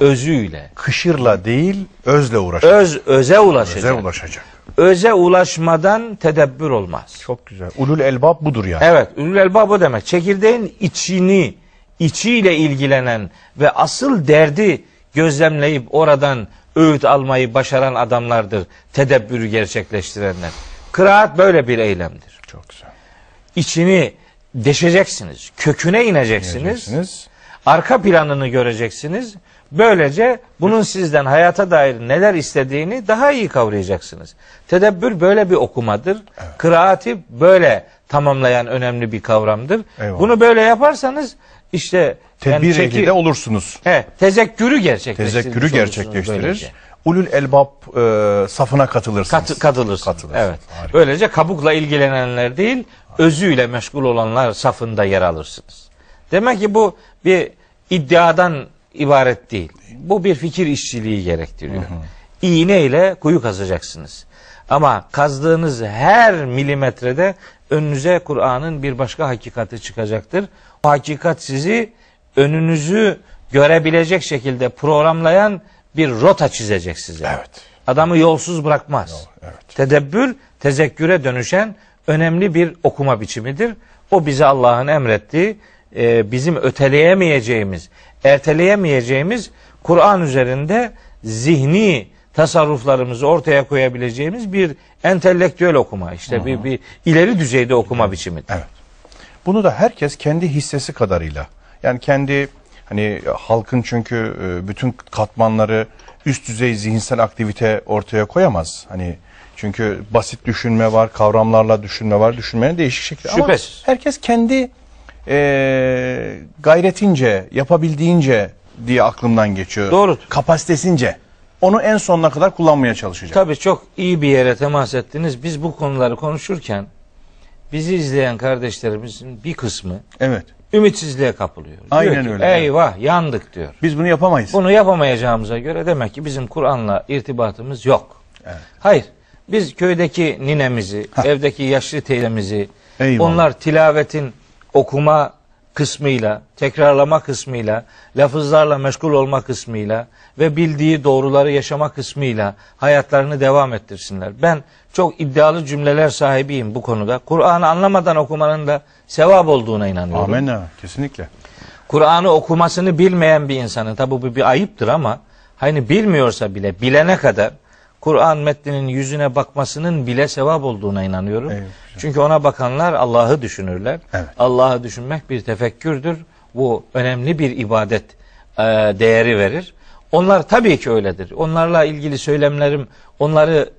özüyle, Kışırla değil, özle uğraşacak. öz öze ulaşacak. Öze ulaşacak. Öze ulaşmadan tedebbür olmaz. Çok güzel. Ulul elbab budur yani. Evet, ülül elbab o demek. Çekirdeğin içini, içiyle ilgilenen ve asıl derdi gözlemleyip oradan öğüt almayı başaran adamlardır. Tedebbürü gerçekleştirenler. Kıraat böyle bir eylemdir. Çok güzel. İçini deşeceksiniz, köküne ineceksiniz, Göreceksiniz. arka planını göreceksiniz. Böylece bunun sizden hayata dair neler istediğini daha iyi kavrayacaksınız. Tedebbür böyle bir okumadır. Kıraati böyle tamamlayan önemli bir kavramdır. Eyvallah. Bunu böyle yaparsanız işte Tedbir çeki- ehli de olursunuz. He, tezekkürü gerçekleştirmiş Tezekkürü gerçekleştirir. böylece. Ulul elbab e, safına katılırsınız. Kat, katılırsınız. Katılırsınız. Evet. Harika. Böylece kabukla ilgilenenler değil, özüyle meşgul olanlar safında yer alırsınız. Demek ki bu bir iddiadan ibaret değil. Bu bir fikir işçiliği gerektiriyor. İğne ile kuyu kazacaksınız. Ama kazdığınız her milimetrede önünüze Kur'an'ın bir başka hakikati çıkacaktır. O hakikat sizi önünüzü görebilecek şekilde programlayan bir rota çizecek size. Evet. Adamı yolsuz bırakmaz. evet. Tedebbür tezekküre dönüşen önemli bir okuma biçimidir. O bize Allah'ın emrettiği e, bizim öteleyemeyeceğimiz, erteleyemeyeceğimiz Kur'an üzerinde zihni tasarruflarımızı ortaya koyabileceğimiz bir entelektüel okuma. İşte bir, bir ileri düzeyde okuma biçimidir. Evet. Bunu da herkes kendi hissesi kadarıyla yani kendi hani halkın çünkü e, bütün katmanları üst düzey zihinsel aktivite ortaya koyamaz. Hani çünkü basit düşünme var, kavramlarla düşünme var, düşünmenin değişik şekli. Ama Şüphesiz. herkes kendi e, gayretince, yapabildiğince diye aklımdan geçiyor. Doğrudur. Kapasitesince. Onu en sonuna kadar kullanmaya çalışacak. Tabii çok iyi bir yere temas ettiniz. Biz bu konuları konuşurken bizi izleyen kardeşlerimizin bir kısmı Evet. ümitsizliğe kapılıyor. Aynen diyor ki, öyle. Eyvah yandık diyor. Biz bunu yapamayız. Bunu yapamayacağımıza göre demek ki bizim Kur'an'la irtibatımız yok. Evet. Hayır. Biz köydeki ninemizi, evdeki yaşlı teyzemizi, Eyvallah. onlar tilavetin okuma kısmıyla, tekrarlama kısmıyla, lafızlarla meşgul olma kısmıyla ve bildiği doğruları yaşama kısmıyla hayatlarını devam ettirsinler. Ben çok iddialı cümleler sahibiyim bu konuda. Kur'an'ı anlamadan okumanın da sevap olduğuna inanıyorum. Amenna. Kesinlikle. Kur'an'ı okumasını bilmeyen bir insanın tabi bu bir ayıptır ama hani bilmiyorsa bile bilene kadar Kur'an metninin yüzüne bakmasının bile sevap olduğuna inanıyorum. Evet, Çünkü ona bakanlar Allah'ı düşünürler. Evet. Allah'ı düşünmek bir tefekkürdür. Bu önemli bir ibadet e, değeri verir. Onlar tabii ki öyledir. Onlarla ilgili söylemlerim onları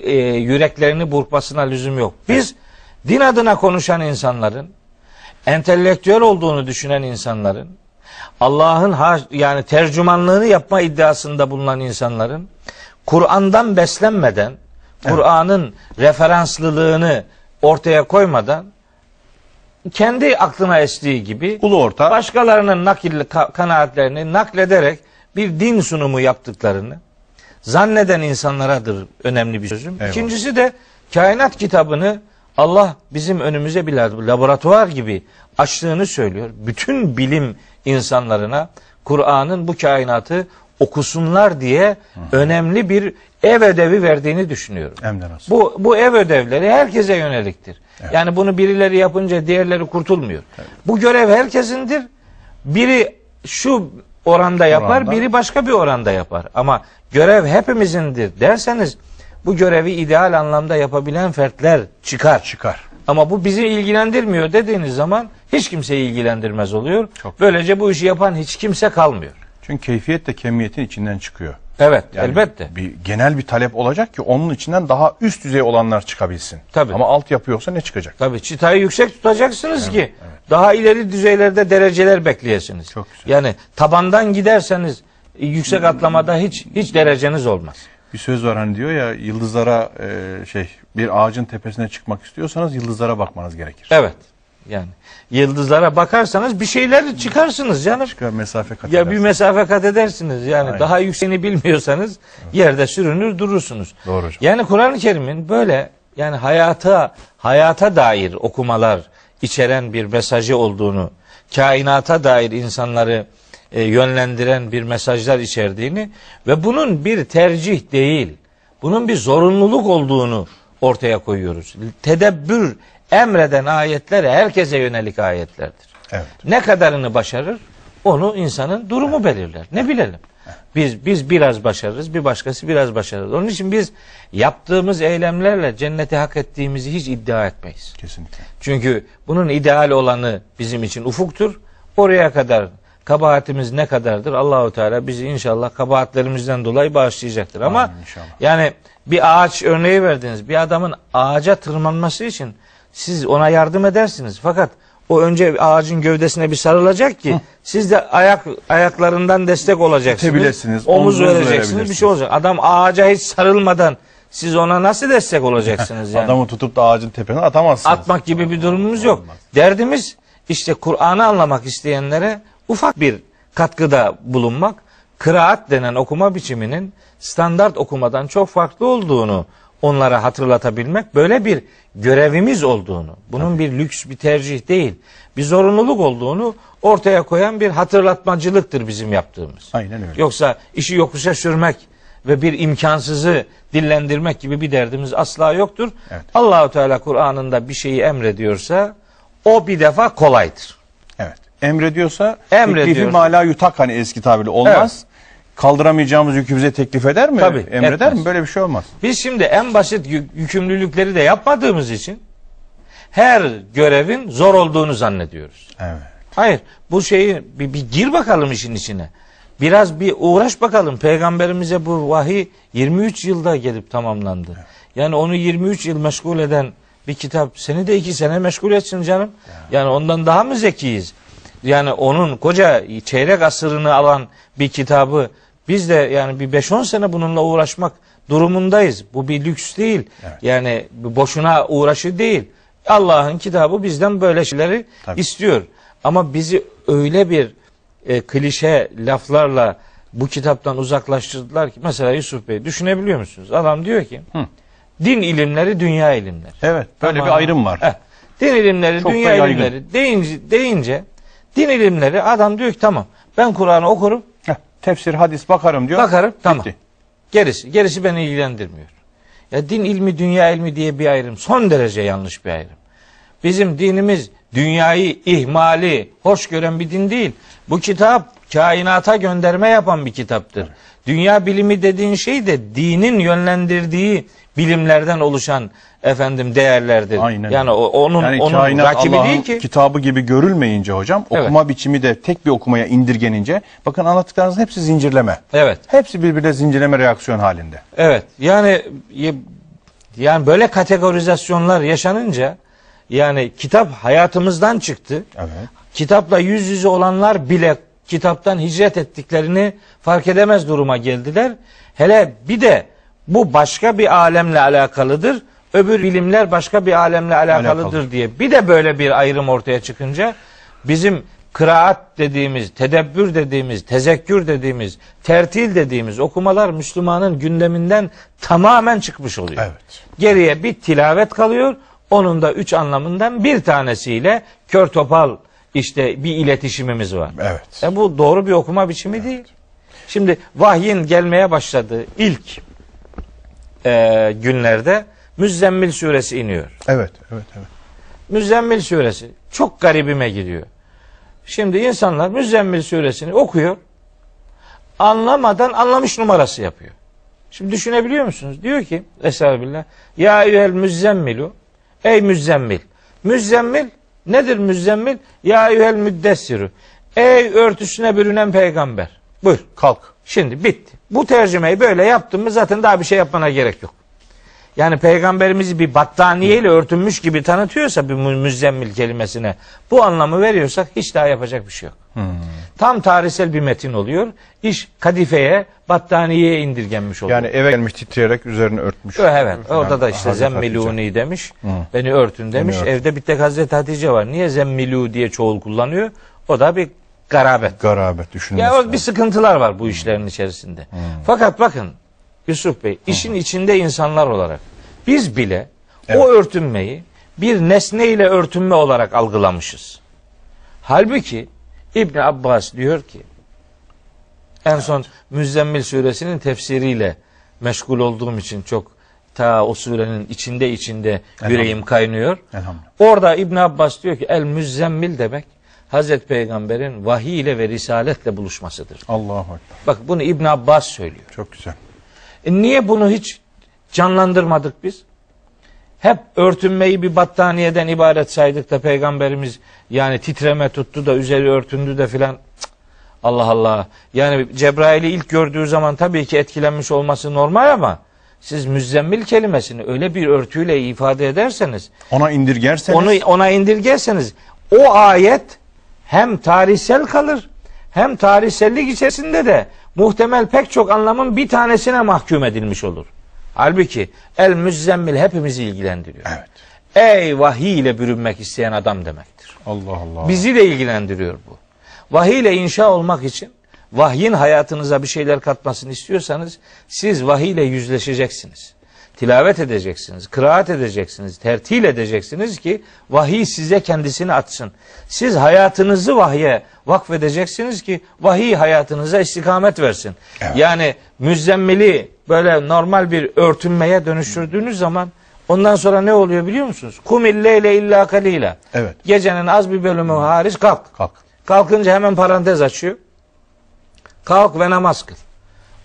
e, yüreklerini burkmasına lüzum yok. Biz din adına konuşan insanların entelektüel olduğunu düşünen insanların Allah'ın yani tercümanlığını yapma iddiasında bulunan insanların Kur'an'dan beslenmeden Kur'an'ın referanslılığını ortaya koymadan kendi aklına estiği gibi Ulu orta. başkalarının nakil ka- kanaatlerini naklederek bir din sunumu yaptıklarını zanneden insanlaradır önemli bir sözüm. Eyvallah. İkincisi de kainat kitabını Allah bizim önümüze bir lab- laboratuvar gibi açtığını söylüyor. Bütün bilim insanlarına Kur'an'ın bu kainatı okusunlar diye önemli bir ev ödevi verdiğini düşünüyorum. Bu bu ev ödevleri herkese yöneliktir. Yani bunu birileri yapınca diğerleri kurtulmuyor. Bu görev herkesindir. Biri şu oranda yapar, Oranda. biri başka bir oranda yapar. Ama görev hepimizindir derseniz bu görevi ideal anlamda yapabilen fertler çıkar. Çıkar. Ama bu bizi ilgilendirmiyor dediğiniz zaman hiç kimseyi ilgilendirmez oluyor. Çok. Böylece bu işi yapan hiç kimse kalmıyor. Çünkü keyfiyet de kemiyetin içinden çıkıyor. Evet, Yani elbette. Bir genel bir talep olacak ki onun içinden daha üst düzey olanlar çıkabilsin. Tabii. Ama altyapı yoksa ne çıkacak? Tabii çıtayı yüksek tutacaksınız ki daha ileri düzeylerde dereceler bekleyesiniz. Çok güzel. Yani tabandan giderseniz e, yüksek atlamada hiç hiç dereceniz olmaz. Bir söz var hani diyor ya yıldızlara e, şey bir ağacın tepesine çıkmak istiyorsanız yıldızlara bakmanız gerekir. Evet. Yani yıldızlara bakarsanız bir şeyler çıkarsınız canım. Çıkar mesafe kat Ya bir mesafe kat edersiniz. Yani Aynen. daha yükseğini bilmiyorsanız yerde sürünür durursunuz. Doğru hocam. Yani Kur'an-ı Kerim'in böyle yani hayata hayata dair okumalar içeren bir mesajı olduğunu, kainata dair insanları e, yönlendiren bir mesajlar içerdiğini ve bunun bir tercih değil, bunun bir zorunluluk olduğunu ortaya koyuyoruz. Tedebbür emreden ayetler herkese yönelik ayetlerdir. Evet. Ne kadarını başarır onu insanın durumu belirler. Ne bilelim. Biz biz biraz başarırız, bir başkası biraz başarır. Onun için biz yaptığımız eylemlerle cenneti hak ettiğimizi hiç iddia etmeyiz. Kesinlikle. Çünkü bunun ideal olanı bizim için ufuktur. Oraya kadar kabahatimiz ne kadardır? Allahu Teala bizi inşallah kabahatlerimizden dolayı bağışlayacaktır. Ama Amin inşallah. yani bir ağaç örneği verdiniz. Bir adamın ağaca tırmanması için siz ona yardım edersiniz. Fakat o önce ağacın gövdesine bir sarılacak ki siz de ayak ayaklarından destek olacaksınız. Omuz vereceksiniz. Bir şey olacak. Adam ağaca hiç sarılmadan siz ona nasıl destek olacaksınız yani? Adamı tutup da ağacın tepesine atamazsınız. atmak gibi bir durumumuz yok. Derdimiz işte Kur'an'ı anlamak isteyenlere ufak bir katkıda bulunmak. Kıraat denen okuma biçiminin standart okumadan çok farklı olduğunu onlara hatırlatabilmek, böyle bir görevimiz olduğunu, bunun bir lüks bir tercih değil, bir zorunluluk olduğunu ortaya koyan bir hatırlatmacılıktır bizim yaptığımız. Aynen öyle. Yoksa işi yokuşa sürmek ve bir imkansızı dillendirmek gibi bir derdimiz asla yoktur. Evet. Allahu Teala Kur'an'ında bir şeyi emrediyorsa o bir defa kolaydır. Evet. Emrediyorsa Emrediyor. teklifi mala yutak hani eski tabirle olmaz. Kaldıramayacağımız yükü bize teklif eder mi? Tabii, Emreder etmez. mi? Böyle bir şey olmaz. Biz şimdi en basit yük- yükümlülükleri de yapmadığımız için her görevin zor olduğunu zannediyoruz. Evet. Hayır bu şeyi bir, bir gir bakalım işin içine. Biraz bir uğraş bakalım. Peygamberimize bu vahiy 23 yılda gelip tamamlandı. Yani onu 23 yıl meşgul eden bir kitap seni de iki sene meşgul etsin canım. Yani ondan daha mı zekiyiz? Yani onun koca çeyrek asırını alan bir kitabı biz de yani bir 5-10 sene bununla uğraşmak durumundayız. Bu bir lüks değil. Evet. Yani boşuna uğraşı değil. Allah'ın kitabı bizden böyle şeyleri Tabii. istiyor. Ama bizi öyle bir e, klişe laflarla bu kitaptan uzaklaştırdılar ki mesela Yusuf Bey düşünebiliyor musunuz? Adam diyor ki Hı. din ilimleri dünya ilimleri. Evet. Böyle Tamam. bir ayrım var. Heh. Din ilimleri, Çok dünya ilimleri deyince, deyince din ilimleri adam diyor ki tamam ben Kur'an'ı okurum tefsir, hadis bakarım diyor. bakarım tamam. Bitti. Gerisi, gerisi beni ilgilendirmiyor. Ya din ilmi, dünya ilmi diye bir ayrım son derece yanlış bir ayrım. Bizim dinimiz dünyayı ihmali hoş gören bir din değil. Bu kitap kainata gönderme yapan bir kitaptır. Dünya bilimi dediğin şey de dinin yönlendirdiği bilimlerden oluşan efendim değerlerdir. Aynen. Yani o, onun Yani onun kainat rakibi Allah'ın değil ki. kitabı gibi görülmeyince hocam Evet. okuma biçimi de tek bir okumaya indirgenince bakın anlattıklarınızın hepsi zincirleme. Evet. Hepsi birbirine zincirleme reaksiyon halinde. Evet. Yani y- yani böyle kategorizasyonlar yaşanınca yani kitap hayatımızdan çıktı. Evet. Kitapla yüz yüze olanlar bile kitaptan hicret ettiklerini fark edemez duruma geldiler. Hele bir de bu başka bir alemle alakalıdır. Öbür bilimler başka bir alemle alakalıdır Alakalı. diye. Bir de böyle bir ayrım ortaya çıkınca bizim kıraat dediğimiz, tedebbür dediğimiz, tezekkür dediğimiz, tertil dediğimiz okumalar Müslümanın gündeminden tamamen çıkmış oluyor. Evet. Geriye bir tilavet kalıyor. Onun da üç anlamından bir tanesiyle kör topal işte bir iletişimimiz var. Evet. E bu doğru bir okuma biçimi değil. Şimdi vahyin gelmeye başladığı ilk e, günlerde Müzzemmil suresi iniyor. Evet, evet, evet. Müzzemmil suresi çok garibime gidiyor. Şimdi insanlar Müzzemmil suresini okuyor. Anlamadan anlamış numarası yapıyor. Şimdi düşünebiliyor musunuz? Diyor ki Estağfirullah. Ya eyyühel müzzemmilu. Ey müzzemmil. Müzzemmil nedir müzzemmil? Ya eyyühel müddessiru. Ey örtüsüne bürünen peygamber. Buyur. Kalk. Şimdi bitti. Bu tercümeyi böyle yaptın mı zaten daha bir şey yapmana gerek yok. Yani peygamberimizi bir battaniyeyle örtünmüş gibi tanıtıyorsa bir mü- müzzemmil kelimesine bu anlamı veriyorsak hiç daha yapacak bir şey yok. Tam tarihsel bir metin oluyor. İş kadifeye, battaniyeye indirgenmiş oluyor. Yani eve gelmiş titreyerek üzerini örtmüş. Evet. Falan. Orada da işte Hazreti zemmiluni demiş. Hı. Beni örtün demiş. Beni. Evde bir tek Hazreti Hatice var. Niye zemmilu diye çoğul kullanıyor? O da bir garabet. Garabet düşünmesi. Ya bir sıkıntılar var bu işlerin içerisinde. Fakat bakın Yusuf Bey işin içinde insanlar olarak biz bile Evet. o örtünmeyi bir nesne ile örtünme olarak algılamışız. Halbuki İbn Abbas diyor ki en son Müzzemmil suresinin tefsiriyle meşgul olduğum için çok ta o surenin içinde içinde yüreğim kaynıyor. Orada İbn Abbas diyor ki el müzzemmil demek Hazreti Peygamber'in vahiy ile ve risaletle buluşmasıdır. Allahu Ekber. Bak bunu İbn Abbas söylüyor. Çok güzel. E niye bunu hiç canlandırmadık biz? Hep örtünmeyi bir battaniyeden ibaret saydık da peygamberimiz yani titreme tuttu da üzeri örtündü de filan. Allah Allah. Yani Cebrail'i ilk gördüğü zaman tabii ki etkilenmiş olması normal ama siz müzzemmil kelimesini öyle bir örtüyle ifade ederseniz Ona indirgerseniz onu ona indirgerseniz o ayet hem tarihsel kalır hem tarihsellik içerisinde de muhtemel pek çok anlamın bir tanesine mahkum edilmiş olur. Halbuki el müzzemmil hepimizi ilgilendiriyor. Evet. Ey vahiy ile bürünmek isteyen adam demektir. Allah Allah. Bizi de ilgilendiriyor bu. Vahiy ile inşa olmak için vahyin hayatınıza bir şeyler katmasını istiyorsanız siz vahiy ile yüzleşeceksiniz. Tilavet edeceksiniz, kıraat edeceksiniz, tertil edeceksiniz ki vahiy size kendisini atsın. Siz hayatınızı vahye vakfedeceksiniz ki vahiy hayatınıza istikamet versin. Evet. Yani müzzemmili böyle normal bir örtünmeye dönüştürdüğünüz zaman ondan sonra ne oluyor biliyor musunuz? Kumil leyle illa kalila. Evet. Gecenin az bir bölümü hariç kalk. Kalk. Kalkınca hemen parantez açıyor. Kalk ve namaz kıl.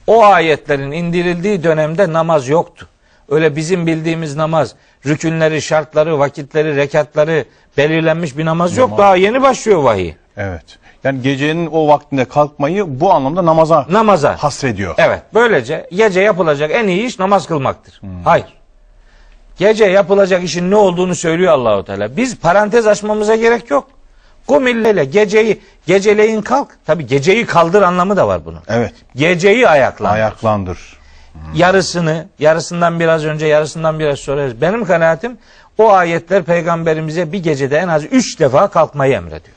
O ayetlerin indirildiği dönemde namaz yoktu. Öyle bizim bildiğimiz namaz, rükünleri, şartları, vakitleri, rekatları belirlenmiş bir namaz yok. Namaz. Daha yeni başlıyor vahiy. Evet. Yani gecenin o vaktinde kalkmayı bu anlamda namaza Namaza. hasrediyor. Evet. Böylece gece yapılacak en iyi iş namaz kılmaktır. Hayır. Gece yapılacak işin ne olduğunu söylüyor Allahu Teala. Biz parantez açmamıza gerek yok. Kumilleyle geceyi geceleyin kalk. Tabi geceyi kaldır anlamı da var bunun. Evet. Geceyi ayaklandır. Ayaklandır. Yarısını, yarısından biraz önce, yarısından biraz sonra. Benim kanaatim o ayetler peygamberimize bir gecede en az üç defa kalkmayı emrediyor.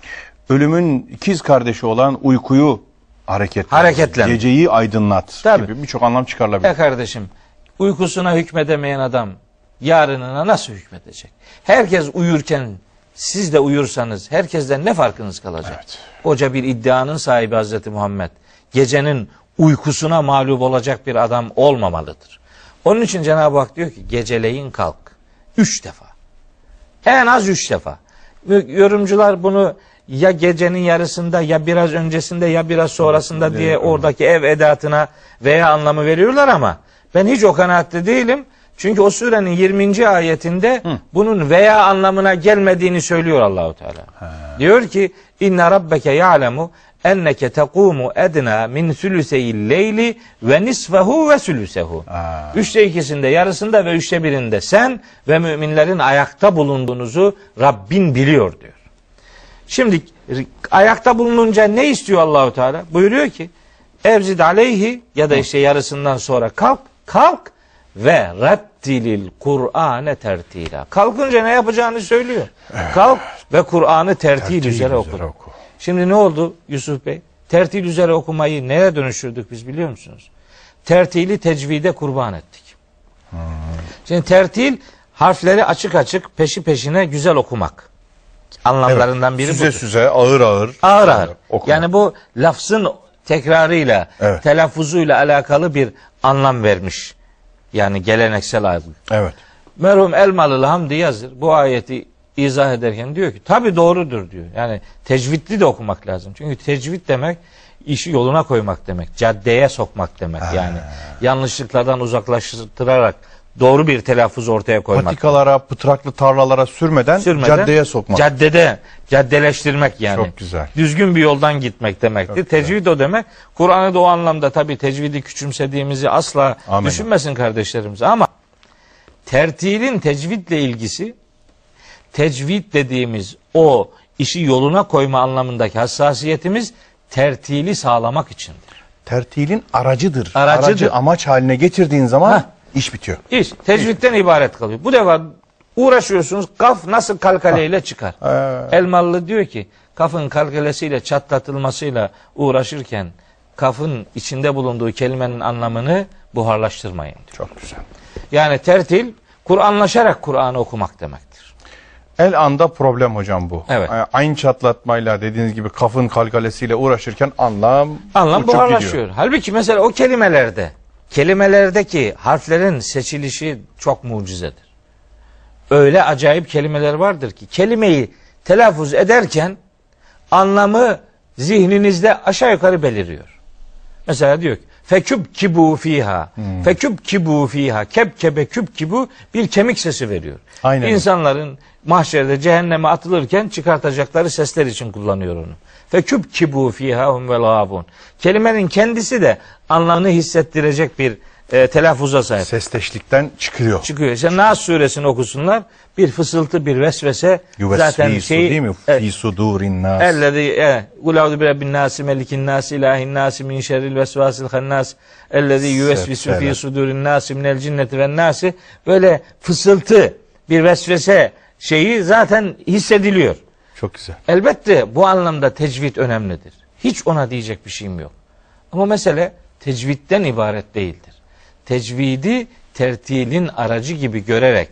Ölümün ikiz kardeşi olan uykuyu hareketlendir. Hareketlendir. Geceyi aydınlat Tabii. gibi birçok anlam çıkarılabilir. E kardeşim, uykusuna hükmedemeyen adam yarınına nasıl hükmedecek? Herkes uyurken siz de uyursanız herkesten ne farkınız kalacak? Evet. Koca bir iddianın sahibi Hazreti Muhammed. Gecenin uykusuna mağlup olacak bir adam olmamalıdır. Onun için Cenab-ı Hak diyor ki geceleyin kalk. Üç defa. En az üç defa. Yorumcular bunu ya gecenin yarısında ya biraz öncesinde ya biraz sonrasında diye oradaki ev edatına veya anlamı veriyorlar ama ben hiç o kanaatte değilim. Çünkü o surenin 20. ayetinde bunun veya anlamına gelmediğini söylüyor Allahu Teala. Diyor ki inne rabbeke ya'lemu enneke tekumu edna min sülüseyil leyli ve nisfehu ve sülüsehu. Üçte ikisinde, yarısında ve üçte birinde sen ve müminlerin ayakta bulunduğunuzu Rabbin biliyor diyor. Şimdi ayakta bulununca ne istiyor Allahu Teala? Buyuruyor ki evzid aleyhi ya da işte yarısından sonra kalk, kalk ve rettilil Kur'ane tertila. Kalkınca ne yapacağını söylüyor. Kalk ve Kur'an'ı tertil, Tertil üzere oku. üzere oku. Şimdi ne oldu Yusuf Bey? Tertil üzere okumayı neye dönüştürdük biz biliyor musunuz? Tertili tecvide kurban ettik. Şimdi tertil harfleri açık açık peşi peşine güzel okumak. Anlamlarından biri süze budur. süze ağır ağır. Ağır ağır. Okuma. Yani bu lafzın tekrarıyla, Evet. telaffuzuyla alakalı bir anlam vermiş. Yani geleneksel algı. Evet. Merhum Elmalılı Hamdi Yazır bu ayeti izah ederken diyor ki tabi doğrudur diyor. Yani tecvidli de okumak lazım. Çünkü tecvid demek işi yoluna koymak demek. Caddeye sokmak demek yani. Yanlışlıklardan uzaklaştırarak doğru bir telaffuz ortaya koymak. Patikalara, pıtraklı tarlalara sürmeden, Sürmeden caddeye sokmak. Caddede, caddeleştirmek yani. Çok güzel. Düzgün bir yoldan gitmek demektir. Çok güzel. Tecvid o demek. Kur'an'ı da o anlamda tabi tecvidi küçümsediğimizi asla Amin. düşünmesin kardeşlerimiz ama tertilin tecvidle ilgisi tecvid dediğimiz o işi yoluna koyma anlamındaki hassasiyetimiz tertili sağlamak içindir. Tertilin aracıdır. Aracıdır. Aracı amaç haline getirdiğin zaman Hah. iş bitiyor. İş tecvitten ibaret kalıyor. Bu defa uğraşıyorsunuz kaf nasıl kalkaleyle çıkar. Ee, Elmalı diyor ki kafın kalkalesiyle çatlatılmasıyla uğraşırken kafın içinde bulunduğu kelimenin anlamını buharlaştırmayın diyor. çok güzel. Yani tertil Kur'anlaşarak Kur'an'ı okumak demektir. El anda problem hocam bu. Evet. Aynı çatlatmayla dediğiniz gibi kafın kalkalesiyle uğraşırken anlam Anlam uçup buharlaşıyor. gidiyor. Halbuki mesela o kelimelerde kelimelerdeki harflerin seçilişi çok mucizedir. Öyle acayip kelimeler vardır ki kelimeyi telaffuz ederken anlamı zihninizde aşağı yukarı beliriyor. Mesela diyor ki feküb kibu fiha. Hmm. Feküb kibu fiha. Keb kebe küb kibu bir kemik sesi veriyor. Aynen. İnsanların mahşerde cehenneme atılırken çıkartacakları sesler için kullanıyor onu. Feküb kibu fiha hum vel. Kelimenin kendisi de anlamını hissettirecek bir e, telaffuza sahip. Sesteşlikten çıkıyor. Çıkıyor. İşte Nas suresini okusunlar. Bir fısıltı, bir vesvese zaten Yuvesfisu şeyi değil mi? Fi sudurin nas. Ellezî e, kul euzu bi rabbin nâsi melikin nâsi ilahin nâsi min şerril vesvasil hannâs ellezî yuvesvisu Sepsele. fî sudurin nâsi minel cinneti ven nâsi böyle fısıltı bir vesvese şeyi zaten hissediliyor. Çok güzel. Elbette bu anlamda tecvid önemlidir. Hiç ona diyecek bir şeyim yok. Ama mesele tecvidden ibaret değildir. Tecvidi tertilin aracı gibi görerek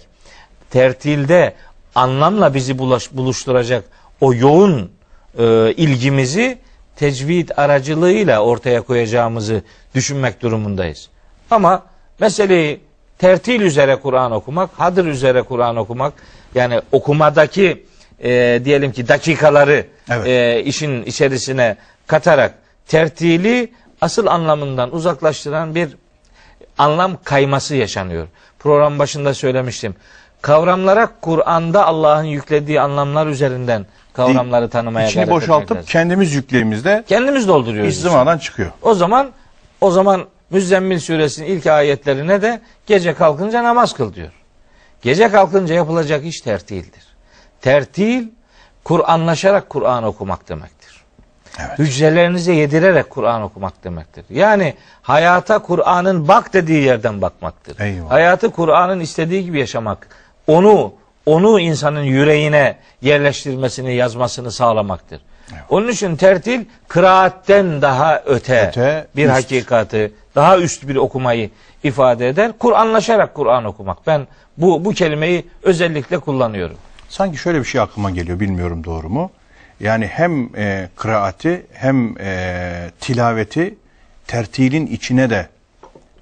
tertilde anlamla bizi bulaş, buluşturacak o yoğun e, ilgimizi tecvid aracılığıyla ortaya koyacağımızı düşünmek durumundayız. Ama meseleyi tertil üzere Kur'an okumak, hadır üzere Kur'an okumak, yani okumadaki e, diyelim ki dakikaları Evet. e, işin içerisine katarak tertili asıl anlamından uzaklaştıran bir anlam kayması yaşanıyor. Program başında söylemiştim. Kavramlara Kur'an'da Allah'ın yüklediği anlamlar üzerinden kavramları tanımaya İçini boşaltıp lazım. kendimiz yüklediğimizde kendimiz dolduruyoruz. iş zımadan çıkıyor. O zaman o zaman Müzzemmil suresinin ilk ayetlerine de gece kalkınca namaz kıl diyor. Gece kalkınca yapılacak iş tertildir. Tertil Kur'anlaşarak Kur'an okumak demektir. Evet. Hücrelerinize yedirerek Kur'an okumak demektir. Yani hayata Kur'an'ın bak dediği yerden bakmaktır. Eyvallah. Hayatı Kur'an'ın istediği gibi yaşamak. Onu onu insanın yüreğine yerleştirmesini, yazmasını sağlamaktır. Onun için tertil kıraatten daha öte, Öte, bir üst. hakikati, daha üst bir okumayı ifade eder. Kur'anlaşarak Kur'an okumak. Ben bu bu kelimeyi özellikle kullanıyorum. Sanki şöyle bir şey aklıma geliyor bilmiyorum doğru mu? Yani hem e, kıraati hem e, tilaveti tertilin içine de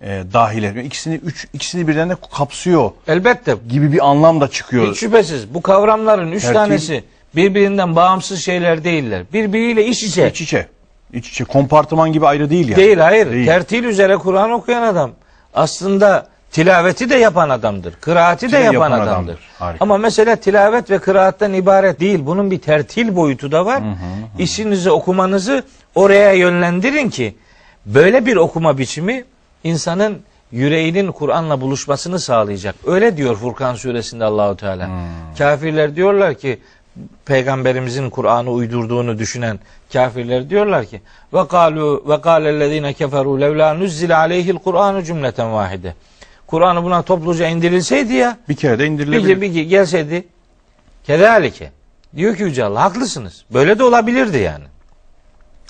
e, dahil etmiyor. İkisini üç ikisini birden de kapsıyor Elbette gibi bir anlam da çıkıyor. Hiç şüphesiz bu kavramların üç Tertil- tanesi birbirinden bağımsız şeyler değiller. Birbiriyle iç içe. İç içe. İç içe. Kompartıman gibi ayrı değil yani. Değil hayır. Değil. Tertil üzere Kur'an okuyan adam aslında tilaveti de yapan adamdır. Kıraati de yapan, yapan adamdır. adamdır. Harika. Ama mesela tilavet ve kıraatten ibaret değil. Bunun bir tertil boyutu da var. İşinizi okumanızı oraya yönlendirin ki böyle bir okuma biçimi insanın yüreğinin Kur'an'la buluşmasını sağlayacak. Öyle diyor Furkan suresinde Allahu Teala. Kafirler diyorlar ki peygamberimizin Kur'an'ı uydurduğunu düşünen kafirler diyorlar ki ve kalu ve kalellezine keferu levla nuzzile aleyhi'l Kur'anu cümleten vahide. Kur'an'ı buna topluca indirilseydi ya Bir kere de bir, indirilebilir. bir gelseydi kedalike. Diyor ki Yüce Allah haklısınız. Böyle de olabilirdi yani.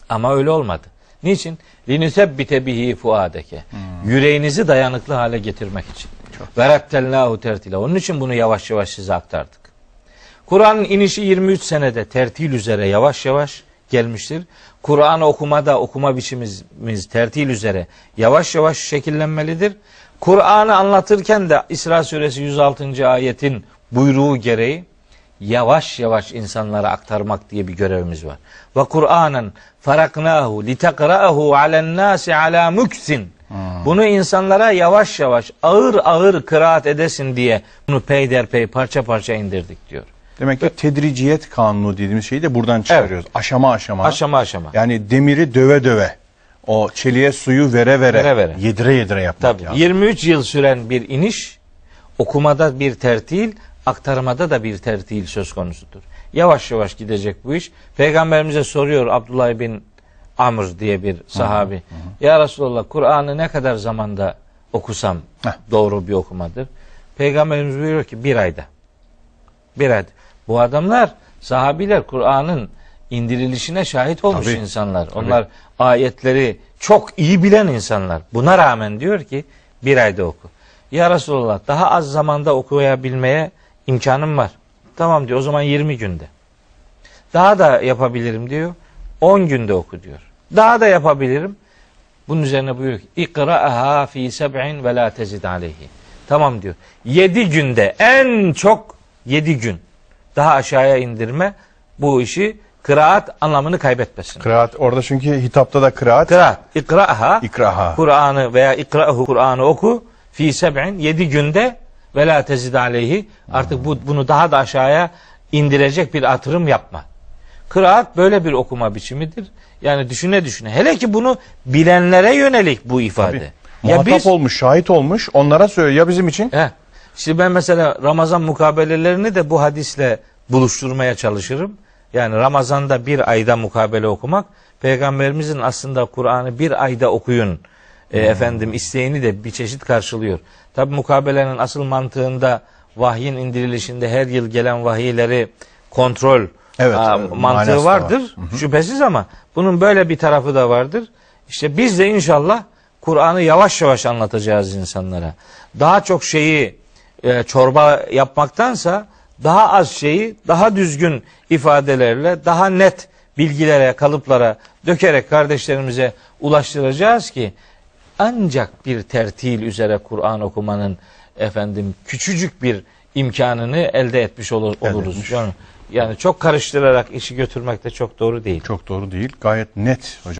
Ama öyle olmadı. Niçin? Linusebbite bihi fuadeke. Yüreğinizi dayanıklı hale getirmek için. Ve rattelnahu tertila. Onun için bunu yavaş yavaş size aktardık. Kur'an'ın inişi 23 senede tertil üzere yavaş yavaş gelmiştir. Kur'an'ı okumada okuma biçimimiz tertil üzere yavaş yavaş şekillenmelidir. Kur'an'ı anlatırken de İsra suresi 106. ayetin buyruğu gereği yavaş yavaş insanlara aktarmak diye bir görevimiz var. Ve Kur'an'ın faraknahu litekra'ahu alen nasi ala muksin. Bunu insanlara yavaş yavaş ağır ağır kıraat edesin diye bunu peyderpey parça parça indirdik diyor. Demek ki tedriciyet kanunu dediğimiz şeyi de buradan çıkarıyoruz. Aşama aşama. Aşama aşama. Yani demiri döve döve. O çeliğe suyu vere vere. Vere vere. Yedire yedire yapmak Tabii lazım. 23 yıl süren bir iniş okumada bir tertil, aktarmada da bir tertil söz konusudur. Yavaş yavaş gidecek bu iş. Peygamberimize soruyor Abdullah bin Amr diye bir sahabi. Ya Resulallah Kur'an'ı ne kadar zamanda okusam Heh. doğru bir okumadır? Peygamberimiz buyuruyor ki bir ayda. Bir ayda. Bu adamlar sahabiler Kur'an'ın indirilişine şahit olmuş Tabii. insanlar. Onlar ayetleri çok iyi bilen insanlar. Buna rağmen diyor ki bir ayda oku. Ya Resulallah daha az zamanda okuyabilmeye imkanım var. Tamam diyor o zaman 20 günde. Daha da yapabilirim diyor. 10 günde oku diyor. Daha da yapabilirim. Bunun üzerine buyuruyor ki İkra'aha fi seb'in ve la tezid aleyhi. Tamam diyor. 7 günde en çok 7 gün. Daha aşağıya indirme bu işi kıraat anlamını kaybetmesin. Kıraat orada çünkü hitapta da kıraat. Kıraat. İkra'aha İkraha. Kur'an'ı veya ikra'hu Kur'an'ı oku fi seb'in 7 günde ve la tezid aleyhi. Artık bu, bunu daha da aşağıya indirecek bir atırım yapma. Kıraat böyle bir okuma biçimidir. Yani düşüne düşüne. Hele ki bunu bilenlere yönelik bu ifade. Tabii. Muhatap olmuş, şahit olmuş. Onlara söylüyor. Ya bizim için? He. Şimdi ben mesela Ramazan mukabelelerini de bu hadisle buluşturmaya çalışırım. Yani Ramazan'da bir ayda mukabele okumak, Peygamberimizin aslında Kur'an'ı bir ayda okuyun e, efendim isteğini de bir çeşit karşılıyor. Tabi mukabelenin asıl mantığında vahyin indirilişinde her yıl gelen vahiyleri kontrol Evet, evet, manası mantığı da var. vardır. Şüphesiz ama bunun böyle bir tarafı da vardır. İşte biz de inşallah Kur'an'ı yavaş yavaş anlatacağız insanlara. Daha çok şeyi e, çorba yapmaktansa daha az şeyi daha düzgün ifadelerle daha net bilgilere, kalıplara dökerek kardeşlerimize ulaştıracağız ki ancak bir tertil üzere Kur'an okumanın efendim küçücük bir imkanını elde etmiş olur, oluruz. Yani, yani çok karıştırarak işi götürmek de çok doğru değil. Çok doğru değil. Gayet net hocam.